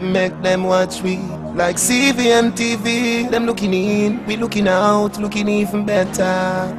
Make them watch we like CVM TV. Them looking in, we looking out, looking even better.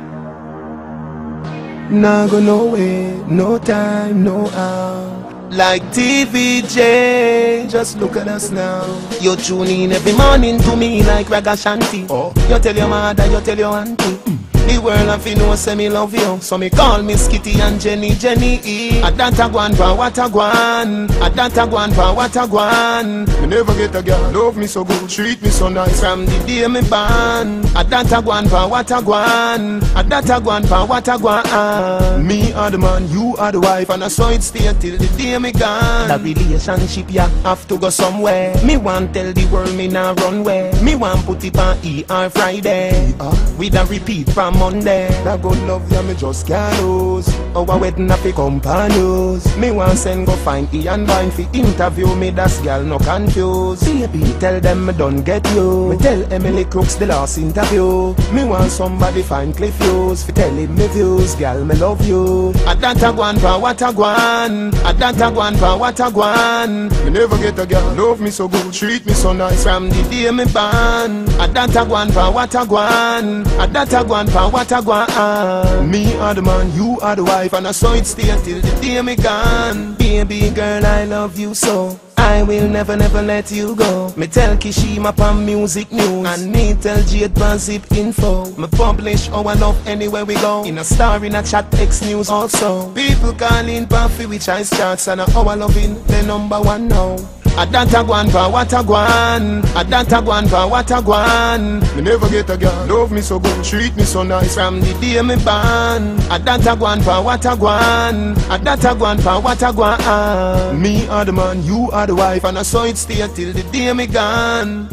Nah go nowhere, no time, no out. Like TVJ, just look at us now. You tune in every morning to me like Ragashanti. Oh. You tell your mother, you tell your auntie. The world of you know say me love you. So me call me Skitty and Jenny Jenny E. A that a gwan pa what a gwan A that a gwan pa what a gwan Me never get a girl love me so good Treat me so nice. From the day me born A that a gwan pa what a gwan A that a gwan pa what a gwan Me are the man, you are the wife And I saw it stay till the day me gone. The relationship ya have to go somewhere. Me want tell the world me nah run where. Me want put it on ER Friday. With a repeat from Monday. That good love, yeah, me just can't lose. Our wedding up companions. Me want send go find Ian Boyne fi interview me. That's girl no confused. Baby, tell them me don't get you. Me tell Emily Crooks the last interview. Me want somebody find Cliff Hughes fi tell him me views. Girl, me love you. A that a gwan pa what a gwan. A that a gwan pa what a gwan. Me never get a girl love me so good, treat me so nice from the day me born. A that a gwan pa what a gwan. A that a gwan pa what a gwan. Me are the man, you are the wife, and I saw it stay till the day me gone. Baby girl, I love you so. I will never, never let you go. Me tell Kishima pan music news And me tell Jade pan zip info Me publish our love anywhere we go In a star, in a chat, X news also People calling pan fi which I charts And our loving, the number one now a that a gwan pa what a gwan. A that a gwan pa what a gwan. Me never get a girl. Love me so good, treat me so nice. From the day me born. A that a gwan pa what a gwan. A that a gwan pa what a gwan. Me are the man, you are the wife. And I saw it stay till the day me gone.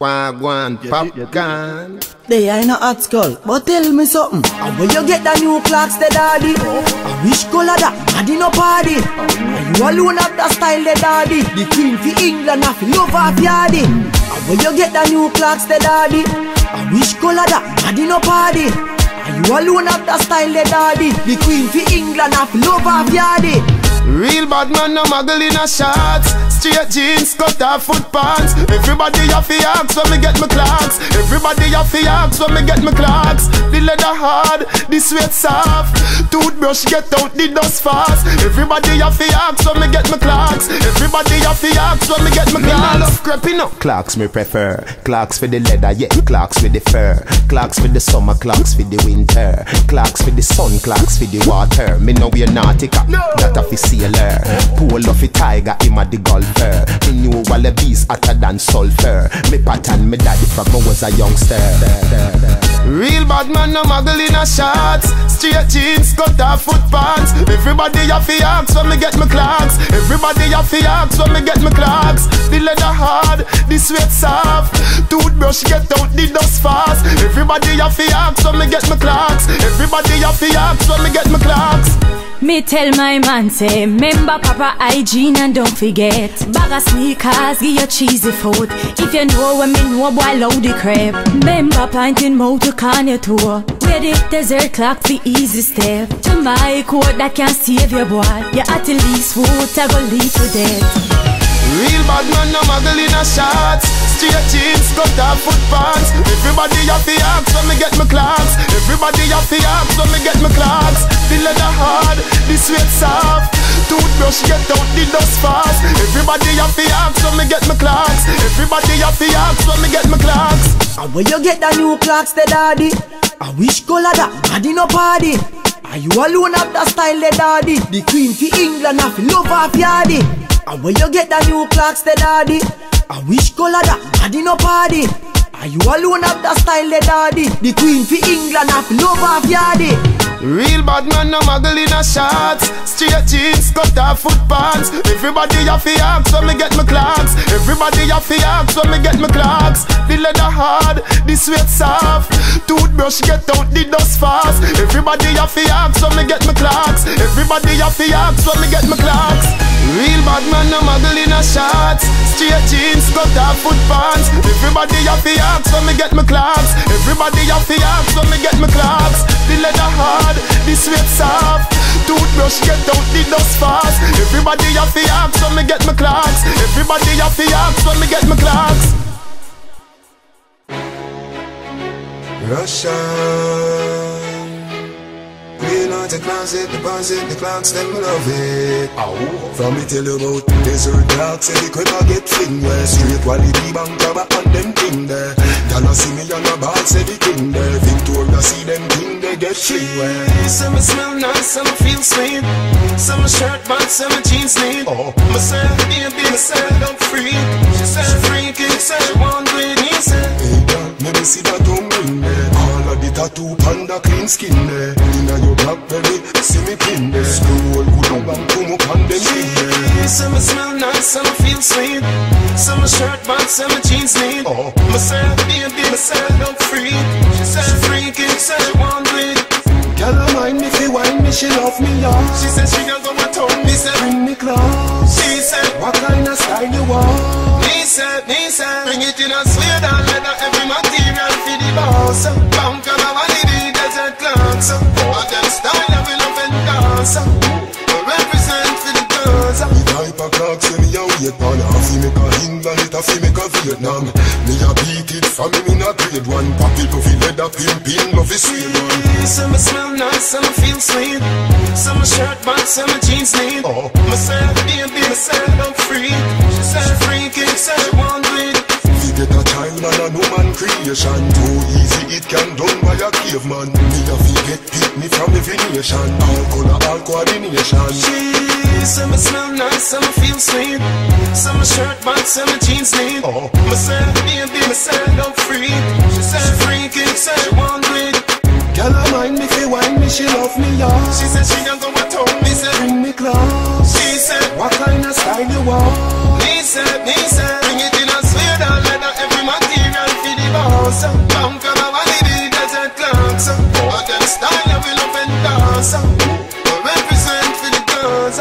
Wagwan, Popcaan They ain't no Hotskull, but tell me something. How will you get the new Clarks, the daddy? I wish color that, daddy no party. And you alone have the style, the daddy. The queen for England, I feel love off yardy. How will you get the new Clarks, the daddy? I wish color that, daddy no party. And you alone have the style, the daddy. The queen for England, I feel love off yardy. Real bad man, no muggle in a shots Straight jeans, cut off foot pants. Everybody have fi ask when me get my Clarks Everybody have fi ask when me get my Clarks The leather hard, the sweat soft. Toothbrush get out the dust fast. Everybody have fi ask when me get my Clarks Everybody have fi ask when me get my Clarks Me love creeping up Clarks me prefer. Clarks for the leather, yeah. Clarks for the fur. Clarks for the summer, Clarks for the winter. Clarks for the sun, Clarks for the water. Me know we're nautica, that a fi sailor. Pull off a tiger, him a the golfer Me knew Wallabees hotter than sulfur. Me pattern me daddy from I was a youngster Real bad man, no muggle in a shots. Straight jeans, cut off foot pants. Everybody have fi ask when me get my Clarks. Everybody have fi ask when me get my Clarks. The leather hard, the sweat soft Toothbrush get out the dust fast. Everybody have fi ask when me get my Clarks. Everybody have fi ask when me get my Clarks. Me tell my man say, remember proper hygiene and don't forget. Bag of sneakers, give your cheesy food. If you know what me know, boy, load the crap. Remember planting mouth to can your tour. Where the desert clock the easy step. To my coat that can save your boy. You at least food, I go lead to death. Real bad man, no muggle in a shots Straight jeans, cut off foot pants Everybody have the axe when me get my Clarks Everybody have the axe when me get my Clarks The leather hard, the sweat soft Toothbrush get out the dust fast Everybody have the axe when me get my Clarks Everybody have the axe when me get my Clarks And where you get the new Clarks, the daddy? I wish color that, daddy no party. Are you alone have the style, the daddy? The queen for England, feel love off yardy. And where you get the new Clarks, the daddy? I wish color that, daddy no party. Are you alone have the style, the daddy? The queen for England, feel love off yardy. Real bad man, no muggle in a shots Straight jeans, cut off foot pants. Everybody have fi ask when me get my Clarks Everybody have fi ask when me get my Clarks. The leather hard, the sweat soft. Toothbrush get out the dust fast. Everybody have fi ask when me get my Clarks. Everybody have fi ask when me get my Clarks. Real bad man, no muggle in a shots Straight jeans, cut off foot pants. Everybody have fi ask when me get my Clarks. Everybody have fi ask when me get my clocks. The leather hard, the sweat soft Toothbrush get out the dust fast Everybody have fi ask when me get my Clarks. Everybody have to ask when me get my Clarks. Russian. Clean out the closet, deposit the Clarks, them love it. Ow. From me tell you about desert Clarks, every quicker get fling where straight quality bank cover on them thing there. Y'all see me on the box, everything there. Victoria see them thing they get fling where. Some smell nice, some feel sweet. Some shirt box, some jeans neat. Oh. Myself, baby, myself, I'm free. She said freaky, said she want with me, said. Hey girl, me me see that tongue ring there. The tattoo panda clean skin there. Inna your blackberry, see me pin there. Scroll good up and come up on them thing there. Some smell nice, some feel sweet. Some shirt box, some jeans neat. Oh. Myself, baby, myself, I'm free. She said freaky, said she want with. Girl, I mind me fi wine me, she love me yeah. She said she gonna go and told me, said. Bring me close. She said, What kind of style you want? me said, me said. Bring it in a suede and leather, every material for the boss. Bank and a vanity, desert Clarks. But them style, I will up and dance. Say me a wait A fi make a England, fi make a Vietnam Me a beat it from me in a grade one Pop it off the leather pin pin, love is sweet one Some smell nice, some feel sweet. Some shirt box, some jeans neat. Oh. Myself, baby, myself, I'm free. She said freaky, said she want with. Get a child and a no man creation Too easy it can done by a caveman Me a fi get pick me from every nation All color, all coordination She, Some smell nice, some feel sweet. Some shirt box, some jeans neat. Oh. Myself, baby, myself, I'm free. She said freaky, said she want with. Girl I mind me fi wine me, she love me yeah She said she don't go and told me, said. Bring me close She said, What kind of style you want? me said, me said. For the boss. Bank and desert Clarks. But them style, I and dance. Represent for the girls.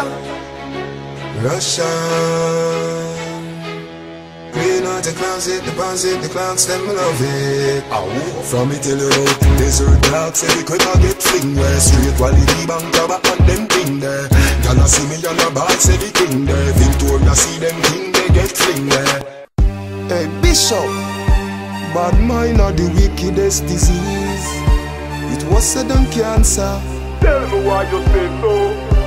Russian Clean out the closet, deposit the Clarks, them love it From me tell you about desert Clarks Every quicker get fling where Straight quality bank cover on them thing there Y'all see me on the box, everything there Victoria see them thing, they get fling there Hey Bishop Bad mind are the wickedest disease. It was sudden cancer. Tell me why you say so.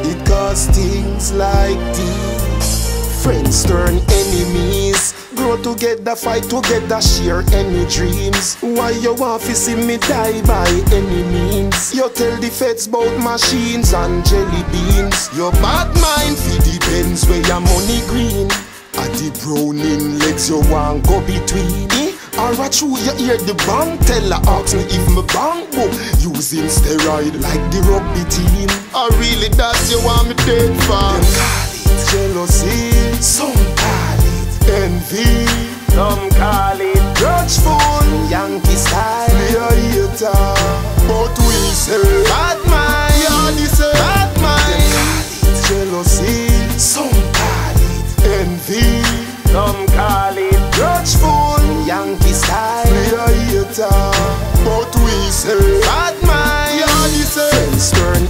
it cause things like these Friends turn enemies. Grow together, fight together, share any dreams. Why you want to see me die by any means? You tell the feds about machines and jelly beans. Your bad mind feed the pens where your money green. At the browning legs you want go between eh? Or a true you hear the bank. Teller ask me if my bank book Using steroid like the rugby team. I really that you want me dead for Them call it jealousy Some call it envy. Some call it Grudgeful. Yankee style. Me a hater. But we say Bad mind. Yeah this say Bad Them call it jealousy Some call it envy. Some call it Grudgeful. Yankee style Me a hater But we say Bad mind. Yeah this say turn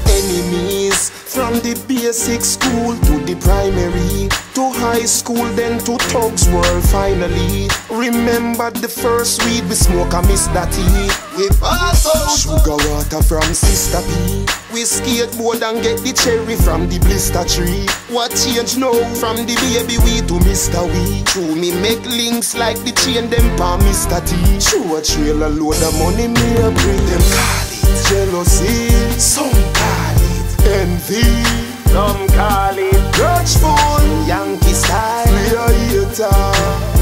From the basic school to the primary To high school then to thugs world finally. Remember the first weed we smoke a miss that tea. We pass out Sugar water from Sister P. We skateboard and get the cherry from the blister tree. What change now? From the baby we to Mr. We. True me make links like the chain them pa Mr. T. Show a trailer load of money me a bring Them. Call it jealousy Some call it envy Some call it Grudgeful Yankee style. We a hater.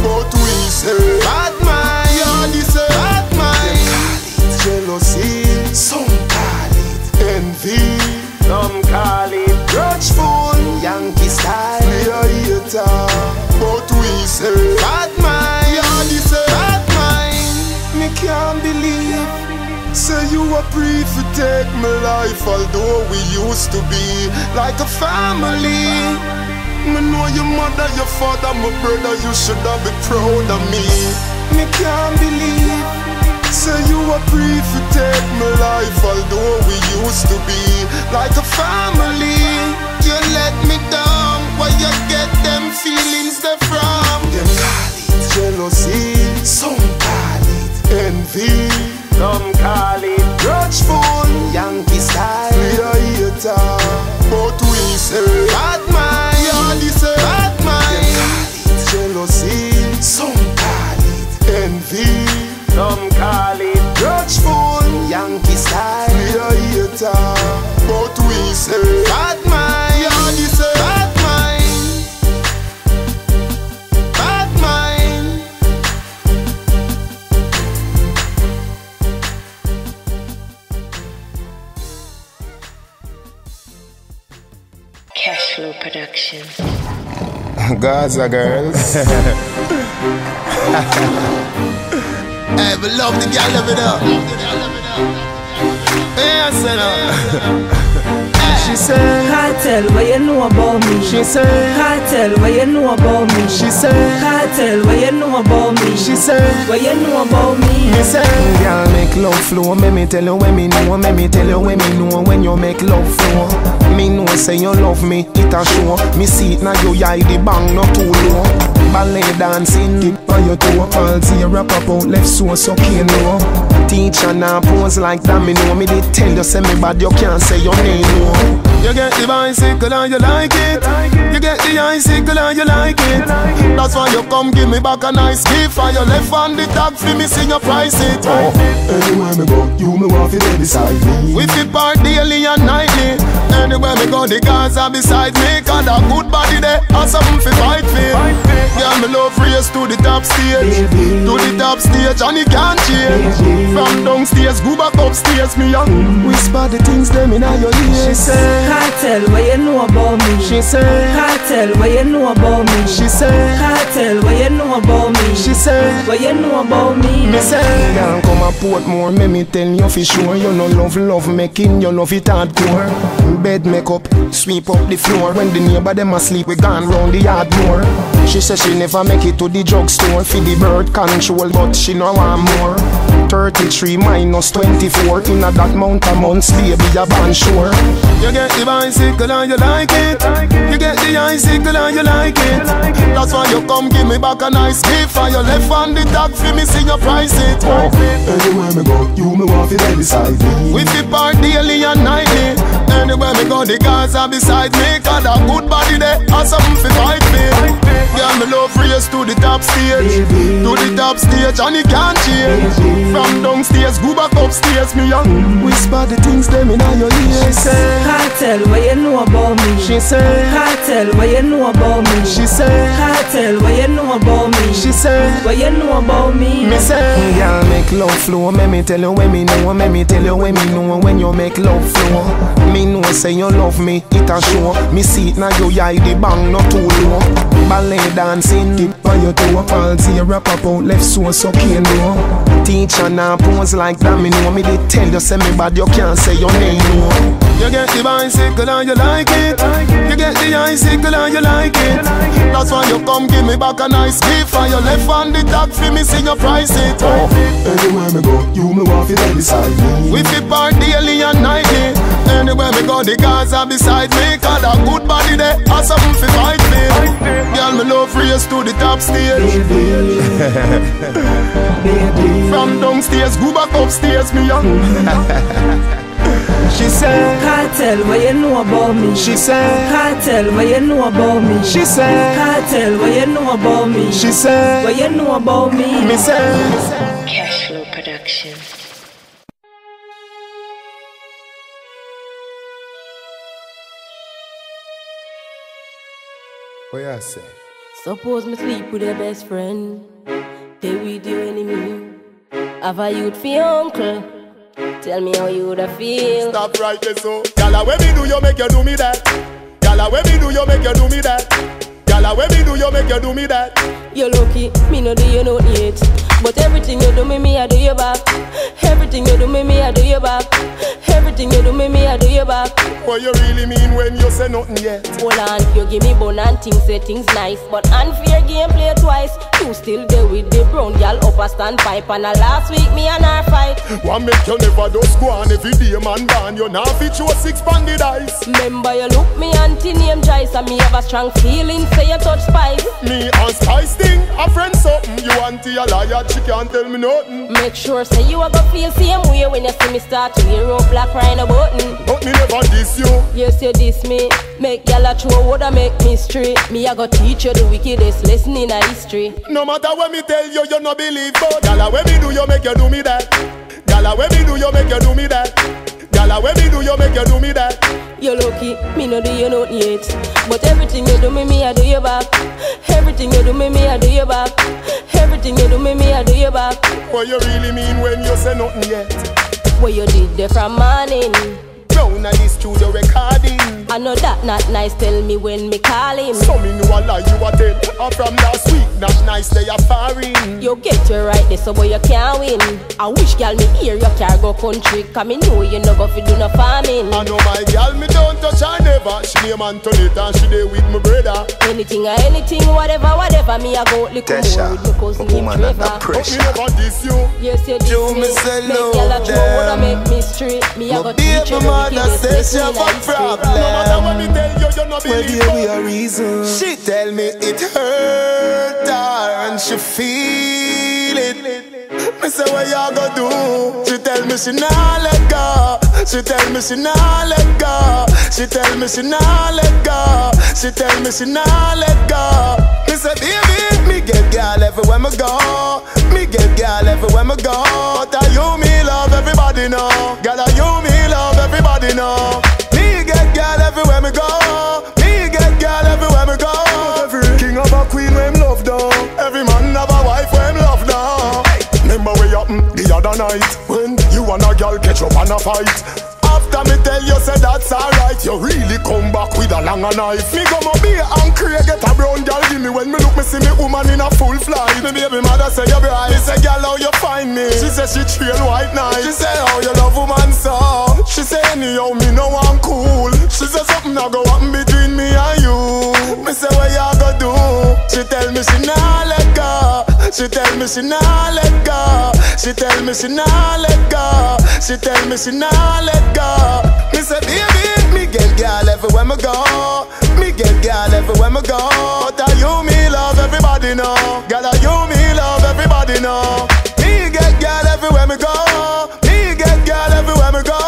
But we say Bad mind. Yeah this say Bad mind. Them call it jealousy. Some call it envy Some call it Grudgeful Yankee style. We a hater. But we say Bad mind. Yeah this say Bad mind. Me can't believe Say you a pre for take my life Although we used to be like a family Me know your mother, your father, my brother You should have been proud of me Me can't believe Say you a pre for take my life Although we used to be like a family You let me down Where you get them feelings they from? Them call it jealousy. Some call it envy. Some call it Grudgeful, Yankee style. We are hater, but we say bad mind. Yeah, this say bad mind. Them call it jealousy. Some call it envy. Some call it Grudgeful, Yankee style. We are hater, but we say bad Production. Gaza girls. Hey, but love the girl, love it up. Yes, I know. She said, Kartel, what you know about me? she said, Kartel, what you know about me? she said, Kartel, what you know about me? she said. What you know about me? Me say, girl, make love flow. Make me tell you when me know. Make me tell you when me know when you make love flow. Me know say you love me, it a show. Me see it now you eye the bang not too low. Ballet dancing, dip on your toe. All see you wrap up out left so so can't know. Teacher now pose like that. Me know me did tell you say me bad. You can't say your name no. You get the bicycle and you like it. You get the icicle and you like it. That's why you come give me back a nice gift. And you left on the tag for me, see you price it. Oh. Anywhere me go, you me want there beside me. We fit part daily and nightly. Anywhere me go, the guys are beside me. Cause a good body there, and something fi fight for. Girl, me love race to the top stage. To the top stage, and it can't change. From downstairs, go back upstairs, me young. Whisper the things them in your ear. She say, Kartel, what you know about me? she say, Kartel, what you know about me? she say, Kartel, what you know about me? she said, What you know about me? Me say, girl, come a Portmore. Me me tell you for sure. You no love love making, you love it hardcore. Bed make up, sweep up the floor. When the neighbor them asleep, we gone round the yard more. She say she never make it to the drugstore for the birth control, but she no want more. 33 minus 24 in a that mount of months, baby, you born sure. You get the bicycle and you like it. You get the icicle and you like it. That's why you come give me back a nice gift. And you left on the tag for me, see you price it. Oh. Anywhere me go, you me want fi there beside me. We fit part daily and nightly. Anywhere me go, the guys are beside me. Cause a good body there, and something fi fight me. Girl, me love race to the top stage. To the top stage, and it can't change. From downstairs, go back upstairs, me young. Whisper the things them in your ear. She say, Kartel, what you know about me? she say, Kartel, what you know about me? she say, Kartel, what you know about me? she say. What you know about me? Me say, girl, make love flow. Make me tell you when me know. Make me tell you when me know when you make love flow. Me know say you love me, it a show. Me see it now you eye the bang not too low. Ballet dancing, dip on your toe. All see you wrap up out left so so can't know. Teacher now pose like that. Me know me did tell you say me bad. You can't say your name no. You get the bicycle and you like it. You get the icicle and you like it. That's why you come give me back a nice gift. And you left on the tag for me, see you price it. Oh. Anywhere me go, you me want fi there beside me. We fit part daily and nightly. Anywhere me go, the guys are beside me. Cause a good body there, and something fi fight me. Girl, me love race to the top stage. From downstairs, go back upstairs, me young. she said, Kartel, what you know about me? she said, Kartel, what you know about me? she said, Kartel, what you know about me? she said, What you know about me? me say. Cashflow Production. What you say? Suppose me sleep with your best friend, they with your enemy. Have a youth for your uncle. Tell me how you woulda feel. Stop right there, so. Gyal, when me do you make you do me that? Gyal, when me do you make you do me that? Gyal, when me do you make you do me that? You're lucky, me no do you nothing yet. But everything you do me, me I do you back. Everything you do me, me I do you back. Everything you do me, me I do you back. What you really mean when you say nothing yet? Hold on, you give me bone and things say things nice. But unfair game play twice. You still there with the brown girl up a standpipe. And a last week me and her fight. One make you never go on every day man born. You now fit you six banded eyes. Remember you look me auntie name Joyce and me have a strong feeling say you touch spice. Me and Spice thing, a friend something. You auntie a liar, she can't tell me nothing. Make sure say you a go feel same way when you see me start to wear up black right a button. But me never diss you. Yes, you diss me. Make y'all a throw would make me straight. Me I go teach you the wickedest lesson in a history. No matter what me tell you, you no believe. But gala, when me do, you make you do me that. Gala, when me do, you make you do me that. Gala, when me do, you make you do me that. You're lucky, me no do you nothing yet. But everything you do me, me I do you back. Everything you do me, me I do you back. Everything you do me, me I do you back. What you really mean when you say nothing yet? What you did there from morning. Down at the studio recording. I know that not nice. Tell me when me call him. So me know a lie you a tell. I'm from last week, not nice they are foreign. You get to right there, so boy you can't win. I wish girl me hear your car go country, cause me know you no go fi do no farming. I know my girl, me don't touch her never. She name Antoinette and she there with my brother. Anything or anything, whatever, whatever, me I go little Tesha, more with my cousin named woman under Trevor. But me pressure. never diss you. Yes, you Do diss me say Make love y'all a throw woulda make me straight. Me I My go teach you baby the mother says she have a problem. No matter what me tell you, you no Well, believe. there we a reason. She tell me it hurt her and she feel it. Me say what y'all go do? She tell me she nah let go. She tell me she nah let go. She tell me she nah let go. She tell me she nah let go. Me say baby, me get girl everywhere me go. Me get girl everywhere me go. But are you me love everybody know? Girl, are you me everybody know? Me get girl everywhere me go. Me get girl everywhere me go. Every king of a queen when love down. Every man have a wife when love down. Remember what happen the other night when you and a girl catch up and a fight. After me tell you say that's alright, you really come back with a longer knife. Me go my beer and Craig get a brown girl give me when me look me see me woman in a full flight. Me baby mother say you bright. Me say girl how you find me? She say she trail white night. She say how you love woman so. She say anyhow me know I'm cool. She say something a go happen between me and you. Me say what you go do? She tell me she nah let go. She tell me she nah let go. She tell me she nah let go. She tell me she nah let go. Me say baby, me get girl everywhere me go. Me get girl everywhere me go. But are you me love everybody know? Girl, are you me love everybody know? Me get girl everywhere me go. Me get girl everywhere me go.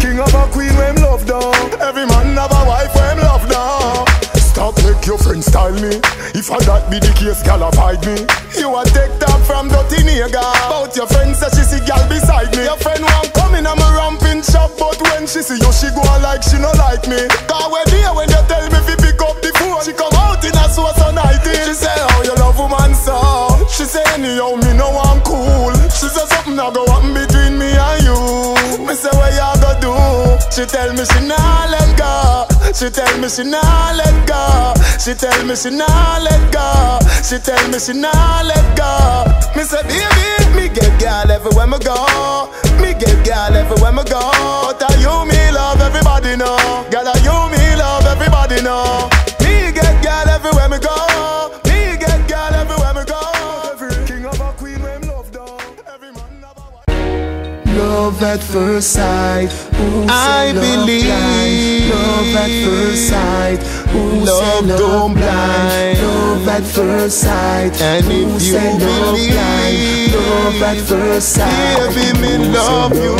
King have a queen love down. Every man have a wife when love down. Stop make your friend style me. If I that be the case, gal avoid me. You a take talk from dirty nigga. About your friend say she see gal beside me. Your friend want come in, I'm a ramping shop, but when she see you, she go like she no like me. Cause when there when you tell me fi pick up the phone, she come out in a so so nighty. She say how you love woman so. She say anyhow me no I'm cool. She say something I go She tell me she nah let go. She tell me she nah let go. She tell me she nah let go. She tell me she nah let go. Me say baby, me get girl everywhere me go. Me get girl everywhere me go. But are you me love everybody know? Girl, are you me love everybody know? Me get girl everywhere me go. Love at first sight. I believe. blind? Love at first sight. Who love don't blind. Love at first sight. And if Who you believe, blind? love at first sight. Baby, me love you.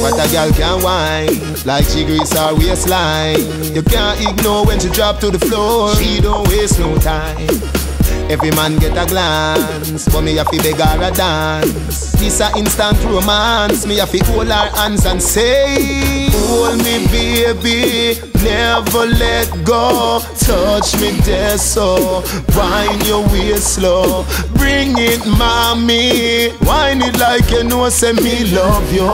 What a girl can whine like she grease her waistline. You can't ignore when she drop to the floor. She don't waste no time. Every man get a glance, but me a to beg her a dance. This a instant romance, me a to hold her hands and say, Hold me, baby, never let go. Touch me there so, wind your waist slow. Bring it, mommy, wind it like you know, say me love you.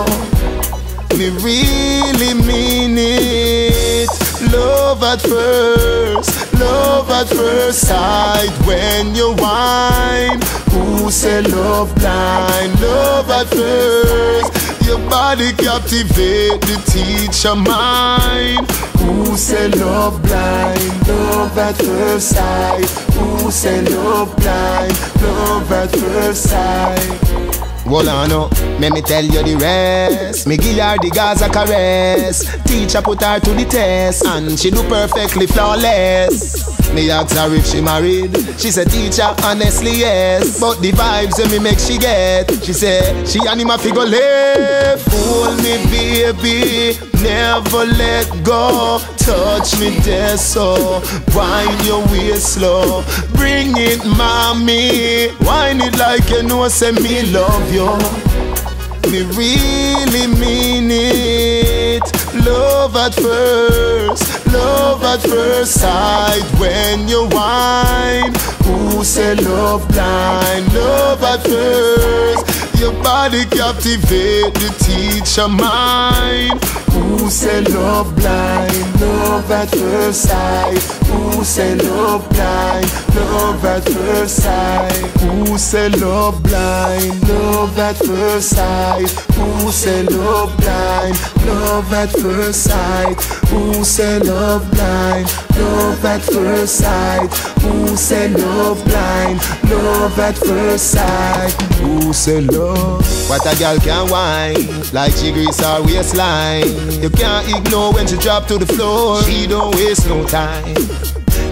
Me really mean it. Love at first, Love at first sight when you whine. Who said love blind? Love at first. Your body captivate the teacher mind. Who said love blind? Love at first sight. Who said love blind? Love at first sight. Hold on, no. Let me tell you the rest. Me give her the Gaza caress. Teacher put her to the test, and she do perfectly flawless. Me ask her if she married. She said, teacher, honestly yes. But the vibes when me make she get. She said, she anima figure left. Hold me, baby. Never let go. Touch me there so. Wind your waist slow. Bring it, mommy. Wind it like you know, say me love you. Me really mean it. Love at first, love at first sight. When you whine, who say love blind? Love at first. Your body captivate the teacher mind. Who say love blind? Love at first sight. Who say love blind? Love at first sight. Who say love blind? Love at first sight. Who say love blind? Love at first sight. Who say love blind? Love at first sight. Who say love blind? Love at first sight. Who say love? What a girl can whine like she grease her waistline. You can't ignore when she drop to the floor. She don't waste no time.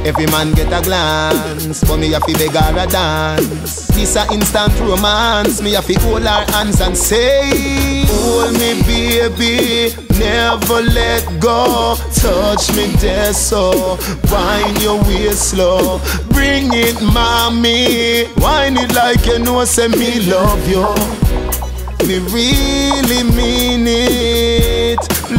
Every man get a glance, but me have to beg her a dance. This a instant romance, me have to hold her hands and say, Hold me, baby, never let go. Touch me there so, wind your waist slow. Bring it, mommy, wind it like you know, say me love you. Me really mean it.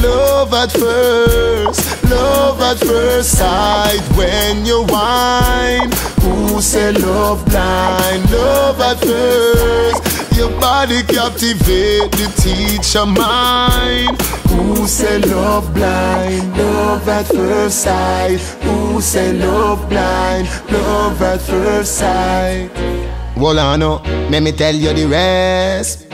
Love at first, love at first sight. When you whine, who say love blind? Love at first. Your body captivate the teacher mind. Who say love blind? Love at first sight. Who say love blind? Love at first sight. Well, I know, let me tell you the rest.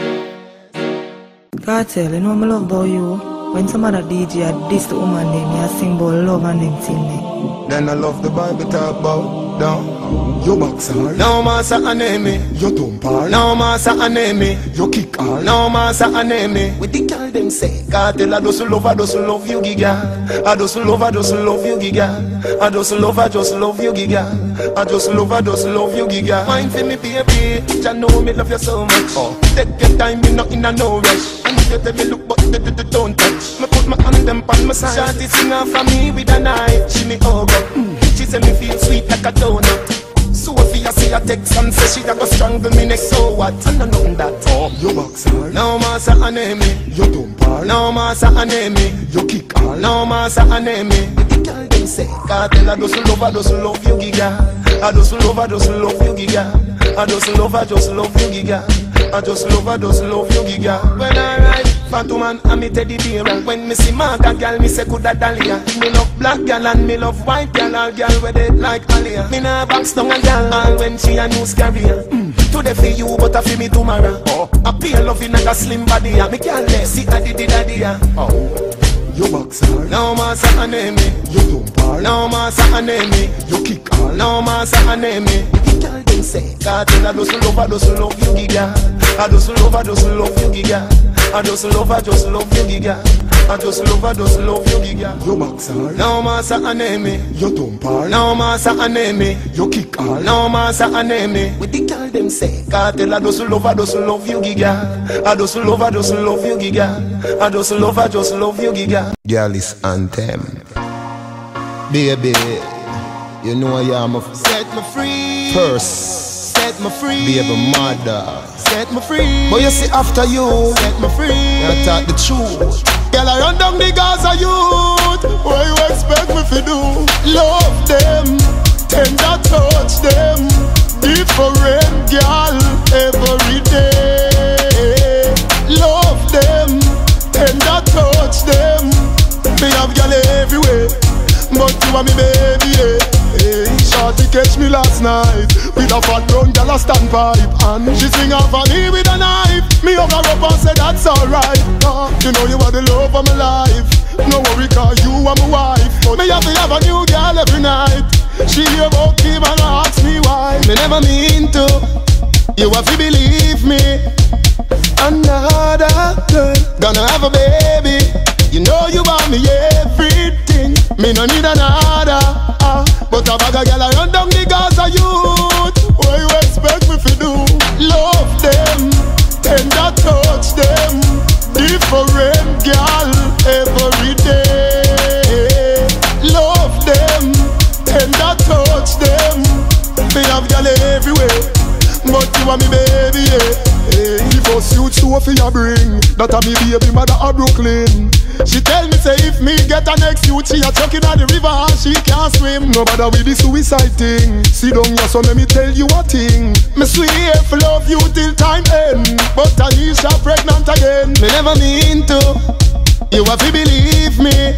Kartel, you know me love about you. When some other DJ a diss the woman them, me a sing about love and them thing them. Then I love the Bible talk about down. You box hard. No massa enemy. You thump hard. No massa enemy. You kick hard. No massa enemy. Eh? With the girl them say. Kartel I just love, I just love you giga. I just love, I just love you giga. I just love, I just love you giga. I just love, I just love you giga. Mind for me baby. You know me love you so much. Oh. Take your time, me not in a no rush. If you tell me look, but don't touch. Me put my hand them on my side. Shawty sing off for me with a knife. She me hug up. Mm. She say me feel sweet like a donut. Sophia see a text and say she a go strangle me next. So what? I know nothing that. Oh, you box hard. No massa enemy. You dump hard. No massa enemy. You kick hard. No massa enemy. The girl them say, Kartel I just love, I just love you giga. I just love, I just love you giga. I just love, I just love you giga. I just love, I just love you giga. When I ride Fatu man and me teddy bear And when me see Marga gal me say coulda Dahlia Me love black gal and me love white gal All gal where they like Alia Me nah box down a gal all when she a news carrier mm. Today for you but I for me tomorrow oh. A pale love in a slim body. Me can't let see a diddy daddy yeah. oh. You box hard. No massa enemy. Eh. You dump hard. No massa enemy. Eh. You kick hard. No massa enemy. Eh. Girl them say, Kartel I just love, I just love you giga. I just love, I just love you giga. I just love, I just love you giga. I just love, I just love you giga. You box hard. No massa enemy. You dump hard. No massa enemy. You kick hard. No massa enemy. With the girl them say, Kartel I just love, I just love you giga. I just love, I just love you giga. I just love, I just love you giga. Girl is anthem. Baby, you know I am a set me free. First, set me free. Baby mother, set me free. But you see after you, set me free. I talk the truth. Girl, I run down the Gaza youth. What you expect me to do? Love them, tender touch them. Different girl every day. Love them, tender touch them. Me have girl everywhere, but you are me baby. Yeah. She catch me last night With a fat brown gal a standpipe And she swing off on me with a knife. Me hug her up and say that's alright. Uh, You know you are the love of my life. No worry cause you are my wife. But me have to have a new girl every night. She hear about Kim and ask me why. Me never mean to. You have to believe me. Another girl Gonna have a baby. You know you are me everything. Me no need another you are me baby yeah. The first youth Sophie a bring That a me baby mother a Brooklyn. She tell me say if me get a next youth She a chuck in the river and she can't swim. No bother with the suicide thing. Sit down here so let me tell you a thing. Me swear for love you till time end. But Anisha pregnant again. Me never mean to. You have to believe me.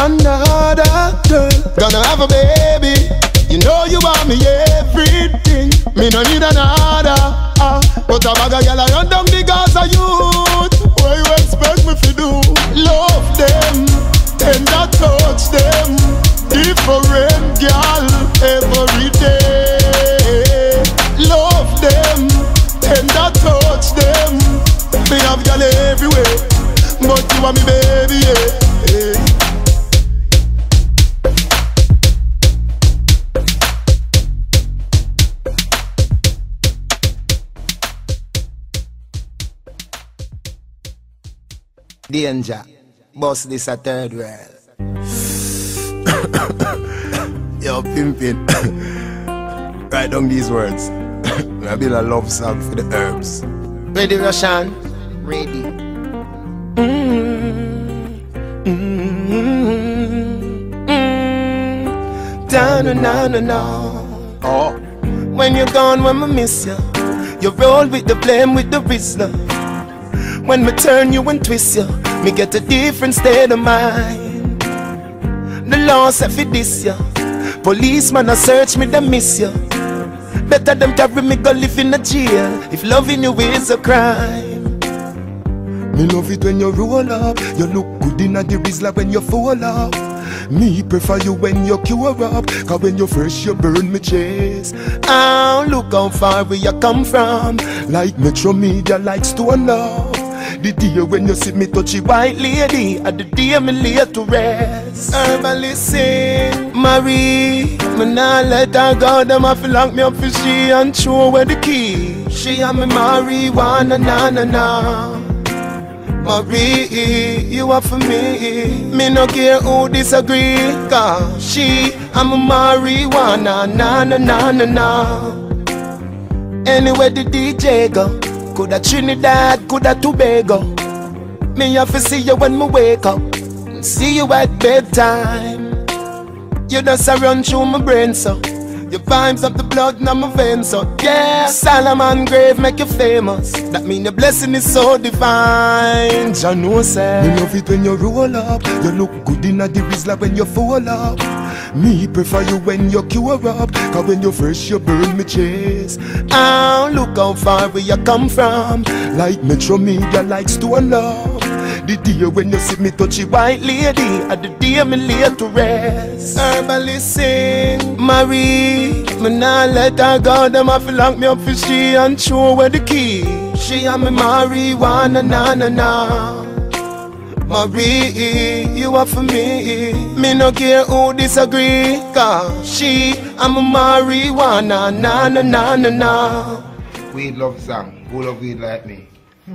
Another girl. Gonna have a baby You know you want me everything. Me no need another. Uh, But a bag of I run down the Gaza youth. What you expect me to do? Love them Tender touch them. Different girl every day. Love them Tender touch them. Me have girl everywhere But you are me baby yeah. Danger. Boss this a third world. Yo, pimpin. Write down these words. I build a love song for the herbs. Ready, Roshan? Ready. Down and down and down. Oh. When you're gone, when I miss you, you roll with the blame, with the Rizla. When me turn you and twist you, me get a different state of mind. The law say fi this ya, policeman a search me, them miss you. Better them carry me go live in a jail if loving you is a crime. Me love it when you roll up, you look good in a the Rizla when you fall up. Me prefer you when you cure up Cause when you're fresh you burn me chase Oh, look how far we you come from Like Metro Media likes to love The day when you see me touch touchy white lady At the day me lay to rest Herbally sing Marie Me nah let her go Them a feel lock me up for she And show where the key She and me marijuana na na na Marie, you are for me. Me no care who disagree. Cause she, I'm a marijuana, na na na na na. Anywhere the DJ go, coulda Trinidad, coulda Tobago. Me have to see you when me wake up, see you at bedtime. You just a run through my brain, so your vibes up the blood in my veins, so yeah. Solomon grave make you famous. That mean your blessing is so divine. Jah know say. Me love it when you roll up. You look good in a the when you fall up. Me prefer you when you cure up. Cause when you're fresh, you burn me chase. Oh, look how far we you come from. Like Metro Media likes to love. The day when you see me touch touchy white lady At the day me lay to rest Herbally sing Marie Me nah let her go Them a feel lock me up for she And show where the key She and me marijuana na na na Marie, you are for me Me no care who disagree Cause she I'm a marijuana na na na na na Weed love song. Who love weed like me?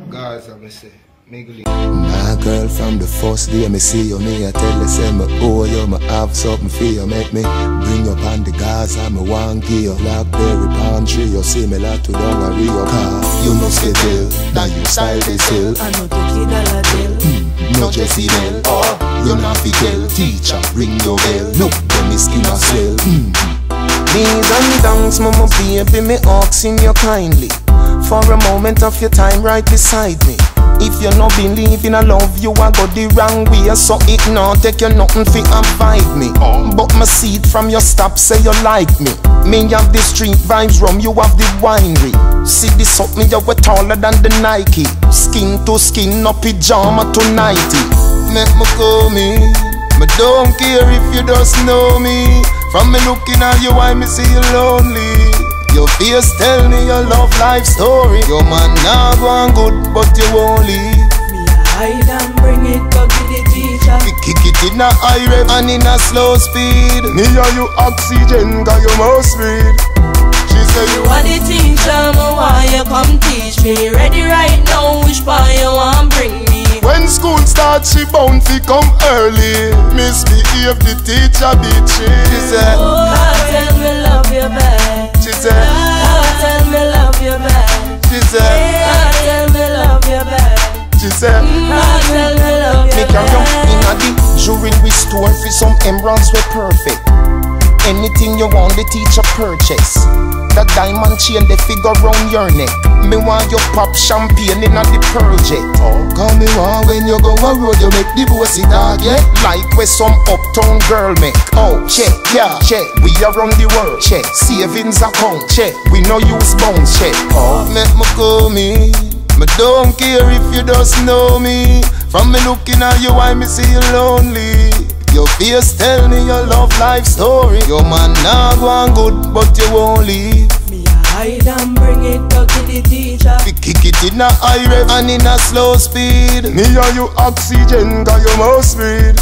Guys, I'm gonna say. Make it My girl from the first day me see you Me I tell you say me oh, owe you Me have something for you Make me bring you on the Gaza Me want give you Blackberry palm tree You see me like to down a Rio car You know say tell That you style this hill I know to kid a la tell. No Jesse Bell Oh, you're not fi tell Teacher ring your bell. Look when me skin a swell. Mm. Knees and downs, mama baby, me asking you kindly. For a moment of your time right beside me If you no believe in a love, you a go the wrong way. So it no take you nothing fi avoid me. But me see it from your stop, say you like me. Me have the street vibes rum, you have the winery. See this up, me you we taller than the Nike. Skin to skin, no pajama to nighty. Make me call me. Me don't care if you just know me. From me looking at you, why me see you lonely. Your face tell me your love life story. Your man not one good, but you won't leave. Me hide and bring it back to the teacher. We kick it in a high rev and in a slow speed. Me and you oxygen, got you most breathe. She say you You are the teacher, me why you come teach me. Ready right now, which part you want bring me? When school starts, she bound to come early. Misbehave, the teacher be she. She said, Oh, tell me love you back. She said, Oh, tell me love you back. she said, Oh, tell me love you back. she said. Oh, tell me love Me you carry on back. in a the jewelry store for some emeralds we perfect. Anything you want, the teacher purchase. That diamond chain, the figure round your neck. Me want you pop champagne in a the project. Oh, call me want when you go a road, you make the bossy dog, yeah? Like where some uptown girl make. Oh, check, yeah, check. We around the world, check. Savings account, check. We no use bounce, check. Oh, make me call me. Me don't care if you just know me. From me looking at you, why me see you lonely. Your face tell me your love life story. Your man not one good, but you won't leave. Me I hide and bring it back to the teacher. We kick it in a high rev and in a slow speed. Me and you oxygen, got your mouth speed.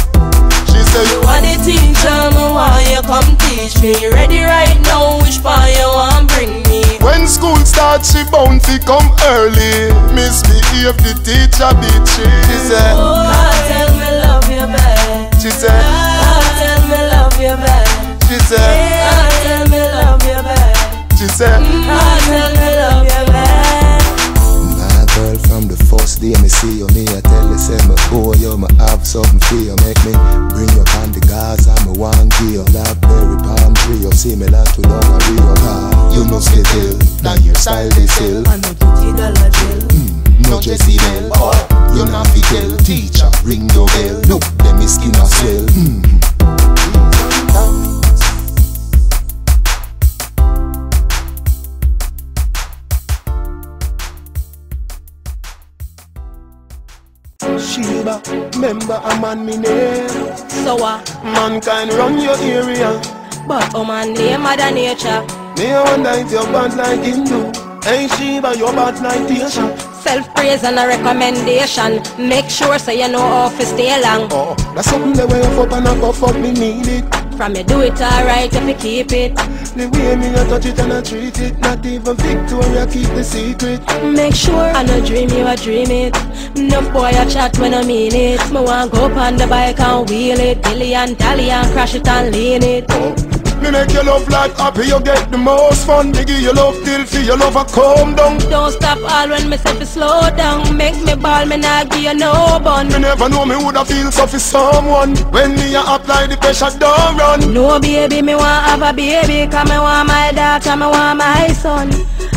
She say You you are the teacher, me why you come teach me. Ready right now, which part you want bring me? When school starts, she bound fi come early. Misbehave, the teacher beat she. She said, Oh, tell me love you back. She said, Oh, tell me love you back. she said, Oh, tell me love you back. she said. Oh, tell me love you back. My girl from the first day me see you, me I tell you say me owe you, me have something for you. Make me bring you on the gas and me want give you blackberry palm tree. You see me like to down a real car. You know skill, now your style they sell. And no duty dollar bill. No Jesse Bell, oh, you not fi tell teacher ring your bell. Look, them is skin a swell. Mm. Sheba, remember a man me name. So what? uh, Mankind run your area. but oh man, name mother nature. Me wonder if you're bad like Hindu. Hey Sheba, you're bad like Tisha. Self praise and a recommendation. Make sure so you know how to stay long. Oh, oh. that's something that way up and I go fuck me need it. From you do it alright if you keep it. The way me I touch it and I treat it. Not even Victoria keep the secret. Make sure I no dream you a dream it. No boy a chat when I mean it. Me want go up on the bike and wheel it. Dilly and dally and crash it and lean it. Oh, me make your love like happy, you get the most fun. Biggie, your love till feel your love a calm down. Don't stop all when me say fi slow down. Make me ball, me not give you no bun. Me never know me woulda feel so for someone. When me a apply the pressure, don't run. No baby, me want have a baby Cause me want my daughter, me want my son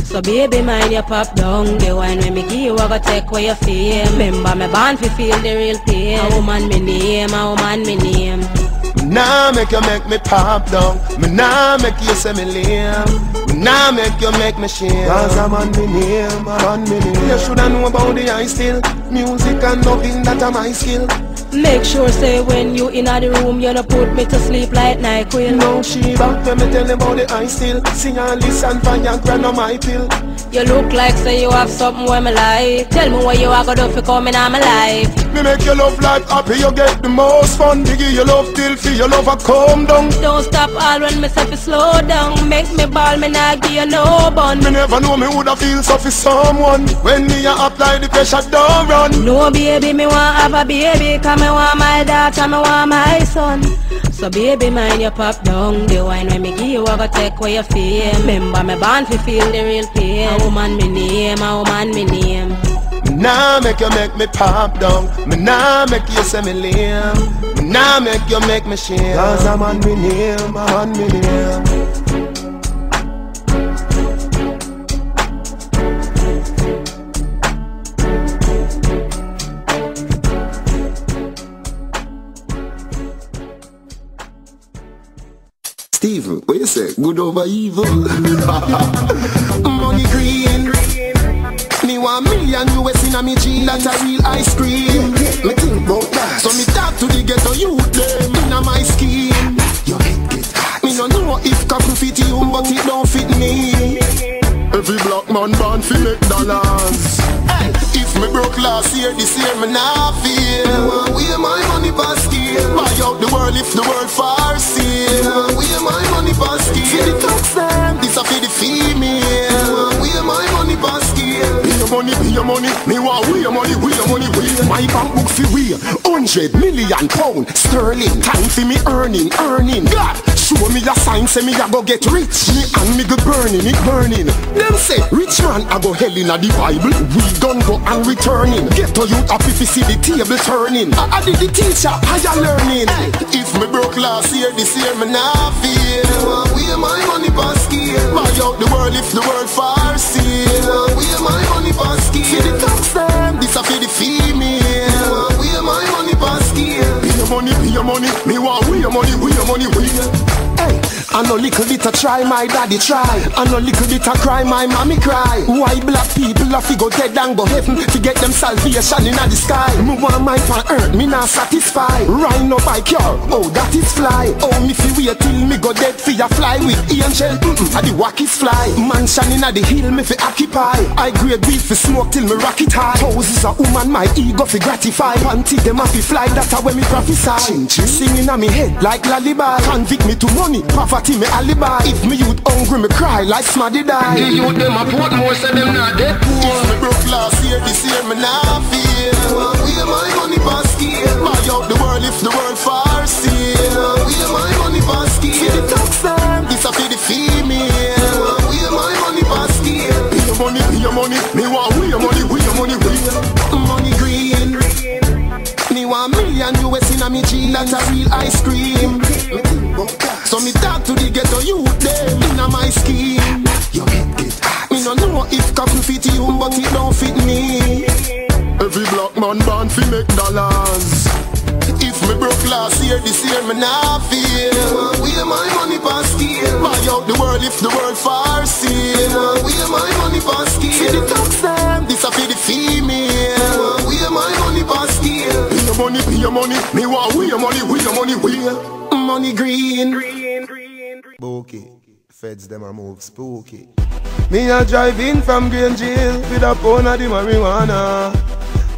So baby, mind your pop down The wine when me give you, I go take away your fame Remember, me born fi feel the real pain A woman me name, a woman me name Me nah make you make me pop down. Me nah make you say me lame. Me nah make you make me shame. Cause I'm on me name, on me name. You shoulda know about the high still. Music and nothing that are my skill. Make sure say when you in the room You no put me to sleep like NyQuil No Sheba, when me tell you about the high still. Sing and listen for your grand on my pill. You look like say you have something where me like Tell me what you are gonna do for coming on my life Me make your love life happy, you get the most fun. Biggie, your love till feel your love a calm down. Don't stop all when me say slow down Make me ball, me not give you no bun Me never know me woulda feel so for someone. When me a apply the pressure, don't run. No baby, me want have a baby Cause me want my daughter, me want my son So baby, mind your pop down The wine when me give you, I go take away your fame Remember, me born fi feel the real pain A woman me name, a woman me name Me nah make you make me pop down. Me nah make you say me lame. Me nah make you make me shame. Cause I'm on me name, I'm on me name. What you say? Good over evil. Money green. Me want million US in a me jean, that's a real ice cream. Me think about that. So me talk to the ghetto youth them in a my scheme. Your head get hot. Me no know if coffee fit you, but it don't fit me. Every black man born fi make dollars. Hey, if me broke last year, this year me nah feel. Where my money Buy out the world if the world far sale. Where my money basket? See the tax them, this a for the female. Money, pay your money. Me want we your money, we your money, we. My bank book fi we hundred million pound sterling. Time fi me earning, earning. God, show me a sign, say me a go get rich. Me and me go burning, it burning. Them say rich man a go hell inna the Bible. We don't go and returning. Get to you happy fi see the table turning. I, I did the teacher, higher learning. If me broke last year, this year me nah feel. Where my money basket? Buy out the world if the world far sale. My money basket? See the tax them, this a for the female. Where my money basket? Pay your money, pay your money. Me want we your money, we your money, we. I know little bit of try, my daddy try. I know little bit of cry, my mommy cry. Why black people have to go dead and go heaven to get them salvation in the sky? Me want my on earth, me not. Rhino by car, oh that is fly. Oh me fi wait till me go dead fi a fly with angel. Mm-mm, a the wack is fly. Mansion inna the hill me fi occupy. I grade weed fi smoke till me rock it high. Thousands of woman my ego fi gratify. Panty them a fi fly, that's how when me prophesy. Singing on me head like lullaby. Convict me to money, poverty me alibi. If me youth hungry me cry like smaddy die. The youth them a put more, say them not dead poor. If me broke last year, this year me nah feel. Where my money basket? Buy out the world if the world far sale. Where my money basket? See the them, this a for the female. Where my money basket? Pay your money, pay your money. Me want we your money, we your money, we. Money green. Me want million US in a me jean, that's a real ice cream. So me talk to the ghetto youth them in a my skin. Your head get hot. Me no know if coffee fit you, but it don't fit me. Every black man born fi make dollars. If me broke last year, this year me nah feel. Where my money basket? Buy out the world if the world far sale. Where my money basket? See the tax them, this a for the female. Where money basket? Pay your money, pay your money. Me want we your money, we your money, we. Money green. Spooky. Feds them a move spooky. Me a drive in from Green Jail with a pound of the marijuana.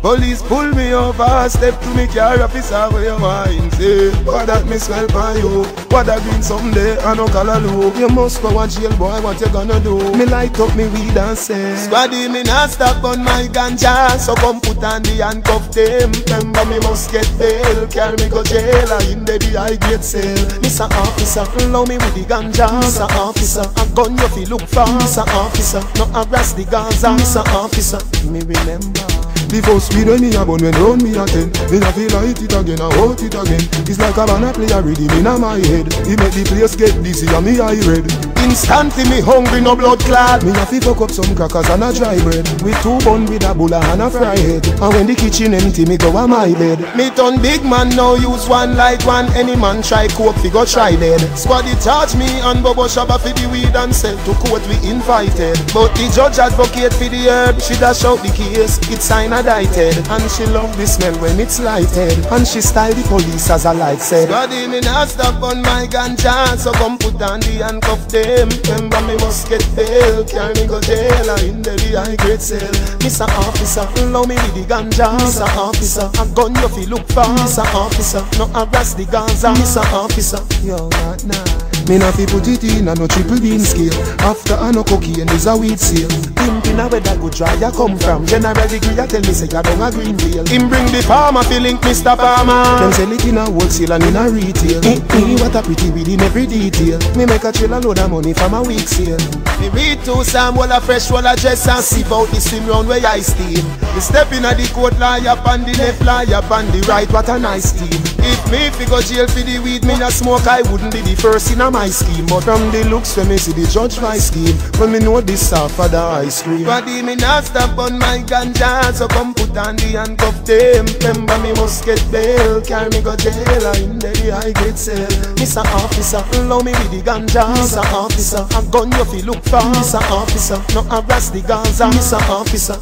Police pull me over, step to me car officer where you wine say What that me smell by you? What that green someday I no color low You must go a jail boy, what you gonna do? Me light up me weed and say Squaddy me not stop on my ganja So come put on the handcuff them Remember me must get bail Carry me go jail and in the I get sale Mr. Officer, allow me with the ganja Mr. Officer, a gun you feel look for Mr. Officer, no harass the Gaza Mr. Officer, me remember the first weed when me a bun when round me again Me a feel light it again, I hold it again. It's like a banana play a rhythm in my head. It make the place get dizzy and me eye red. Instantly me hungry, no blood clot. Me a fi fuck up some crackers and a dry bread. With two bun with a bulla and a fry head. And when the kitchen empty, me go a my bed. Me turn big man now, use one like one. Any man try coke, fi go try dead. Squaddy charge me and Bobo Shabba fi the weed and sell to court we invited. But the judge advocate for the herb She dash out the case, it's sign And she love the smell when it's lighted And she style the police as a light said Squaddy me not stop on my ganja So come put on the handcuff them Remember me must get bail Carry me go jail and in the high grade cell Mr. Officer, allow me with the ganja Mr. Officer, a gun you fi look for Mr. Officer, no harass the Gaza Mr. Officer, yo not now me not fi put it in a no triple bean scale After a no cocaine is a weed sale Pimpin a where that good dry ya come from General degree ya tell me say ya down a Greenville Him bring the farmer fi link Mr. Farmer. Them sell it in a wholesale and in a retail. Eh, What a pretty weed in every detail. Me make a chill a load of money from a week sale. Me read two some wall a fresh wall a dress and see out the swim round where I steam Me step in a the court lie up on the left lie up on the right what a nice team. If me fi go jail for the weed me not smoke I wouldn't be the first in a my scheme. But from the looks when me see the judge my scheme When me know this for the ice cream. Body me not stop on my ganja, so come put on the handcuff them. Remember me must get bail, carry me go jail, or in the high grade cell. Mr. Officer, allow me with the ganja. Mr. Officer, a gun you fi look for. Mr. Officer, no harass the Gaza. Mr. Officer.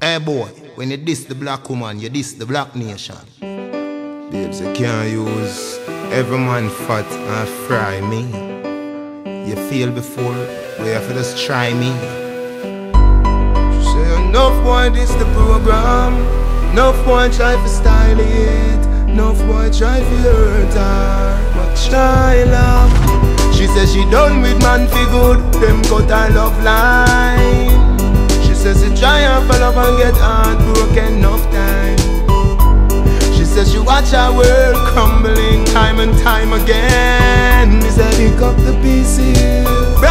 Hey boy, when you diss the black woman, you diss the black nation. Babes, you can't use every man fat and fry me. You feel before, but you have to just try me. Enough boy, this the program. Enough boy try to style it. Enough boy try to hurt her. But try love. She says she done with man for good. Them cut her love line. She says she try and fall up and get heartbroken enough time. She says she watch her world crumbling time and time again. Me say pick up the pieces,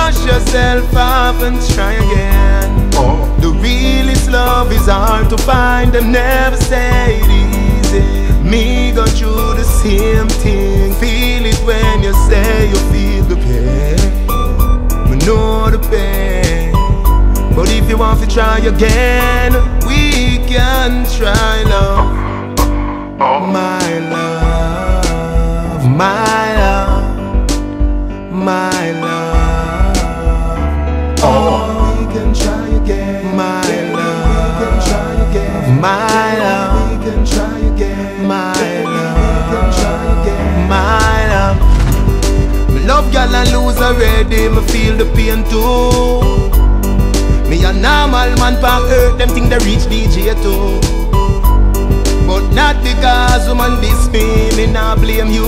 brush yourself off and try again. Oh. The realest love is hard to find. Them never say it easy. Me go through the same thing. Feel it when you say you feel the pain. Me know the pain. But if you want to try again, we can try love. My love, my love, my love. My love, we can try again. My love, we can try again. My love. Me love gal and lose already. Me feel the pain too. Me a normal man pa hurt them think they reach DJ too. But not because woman diss me, me nah blame you.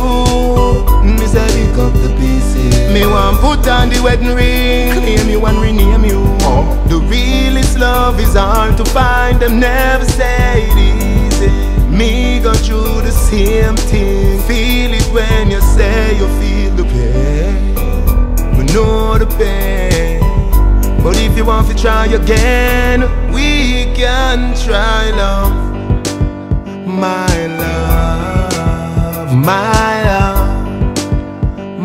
Me say pick up the pieces. Me want put on the wedding ring, name you and rename you. The realest love is hard to find. Them never say it easy. Me go through the same thing. Feel it when you say you feel the pain. Me know the pain. But if you want to try again, we can try love. My love, my love,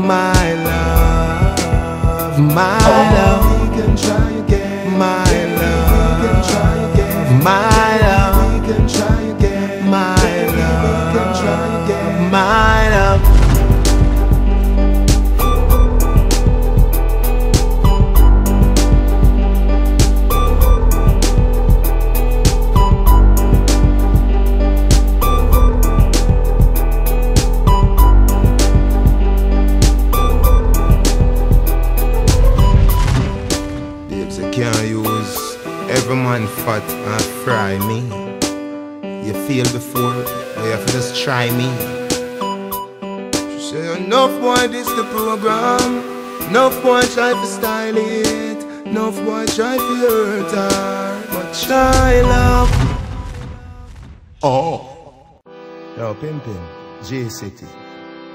my love, my oh. love. We can try again. My love, we can try again. My love, we can try fat and fry me. You feel before, but you have to just try me. She say enough boy this the program Enough boy try to style it Enough boy try to hurt her But try love Oh. Yo, Pimpin, J City.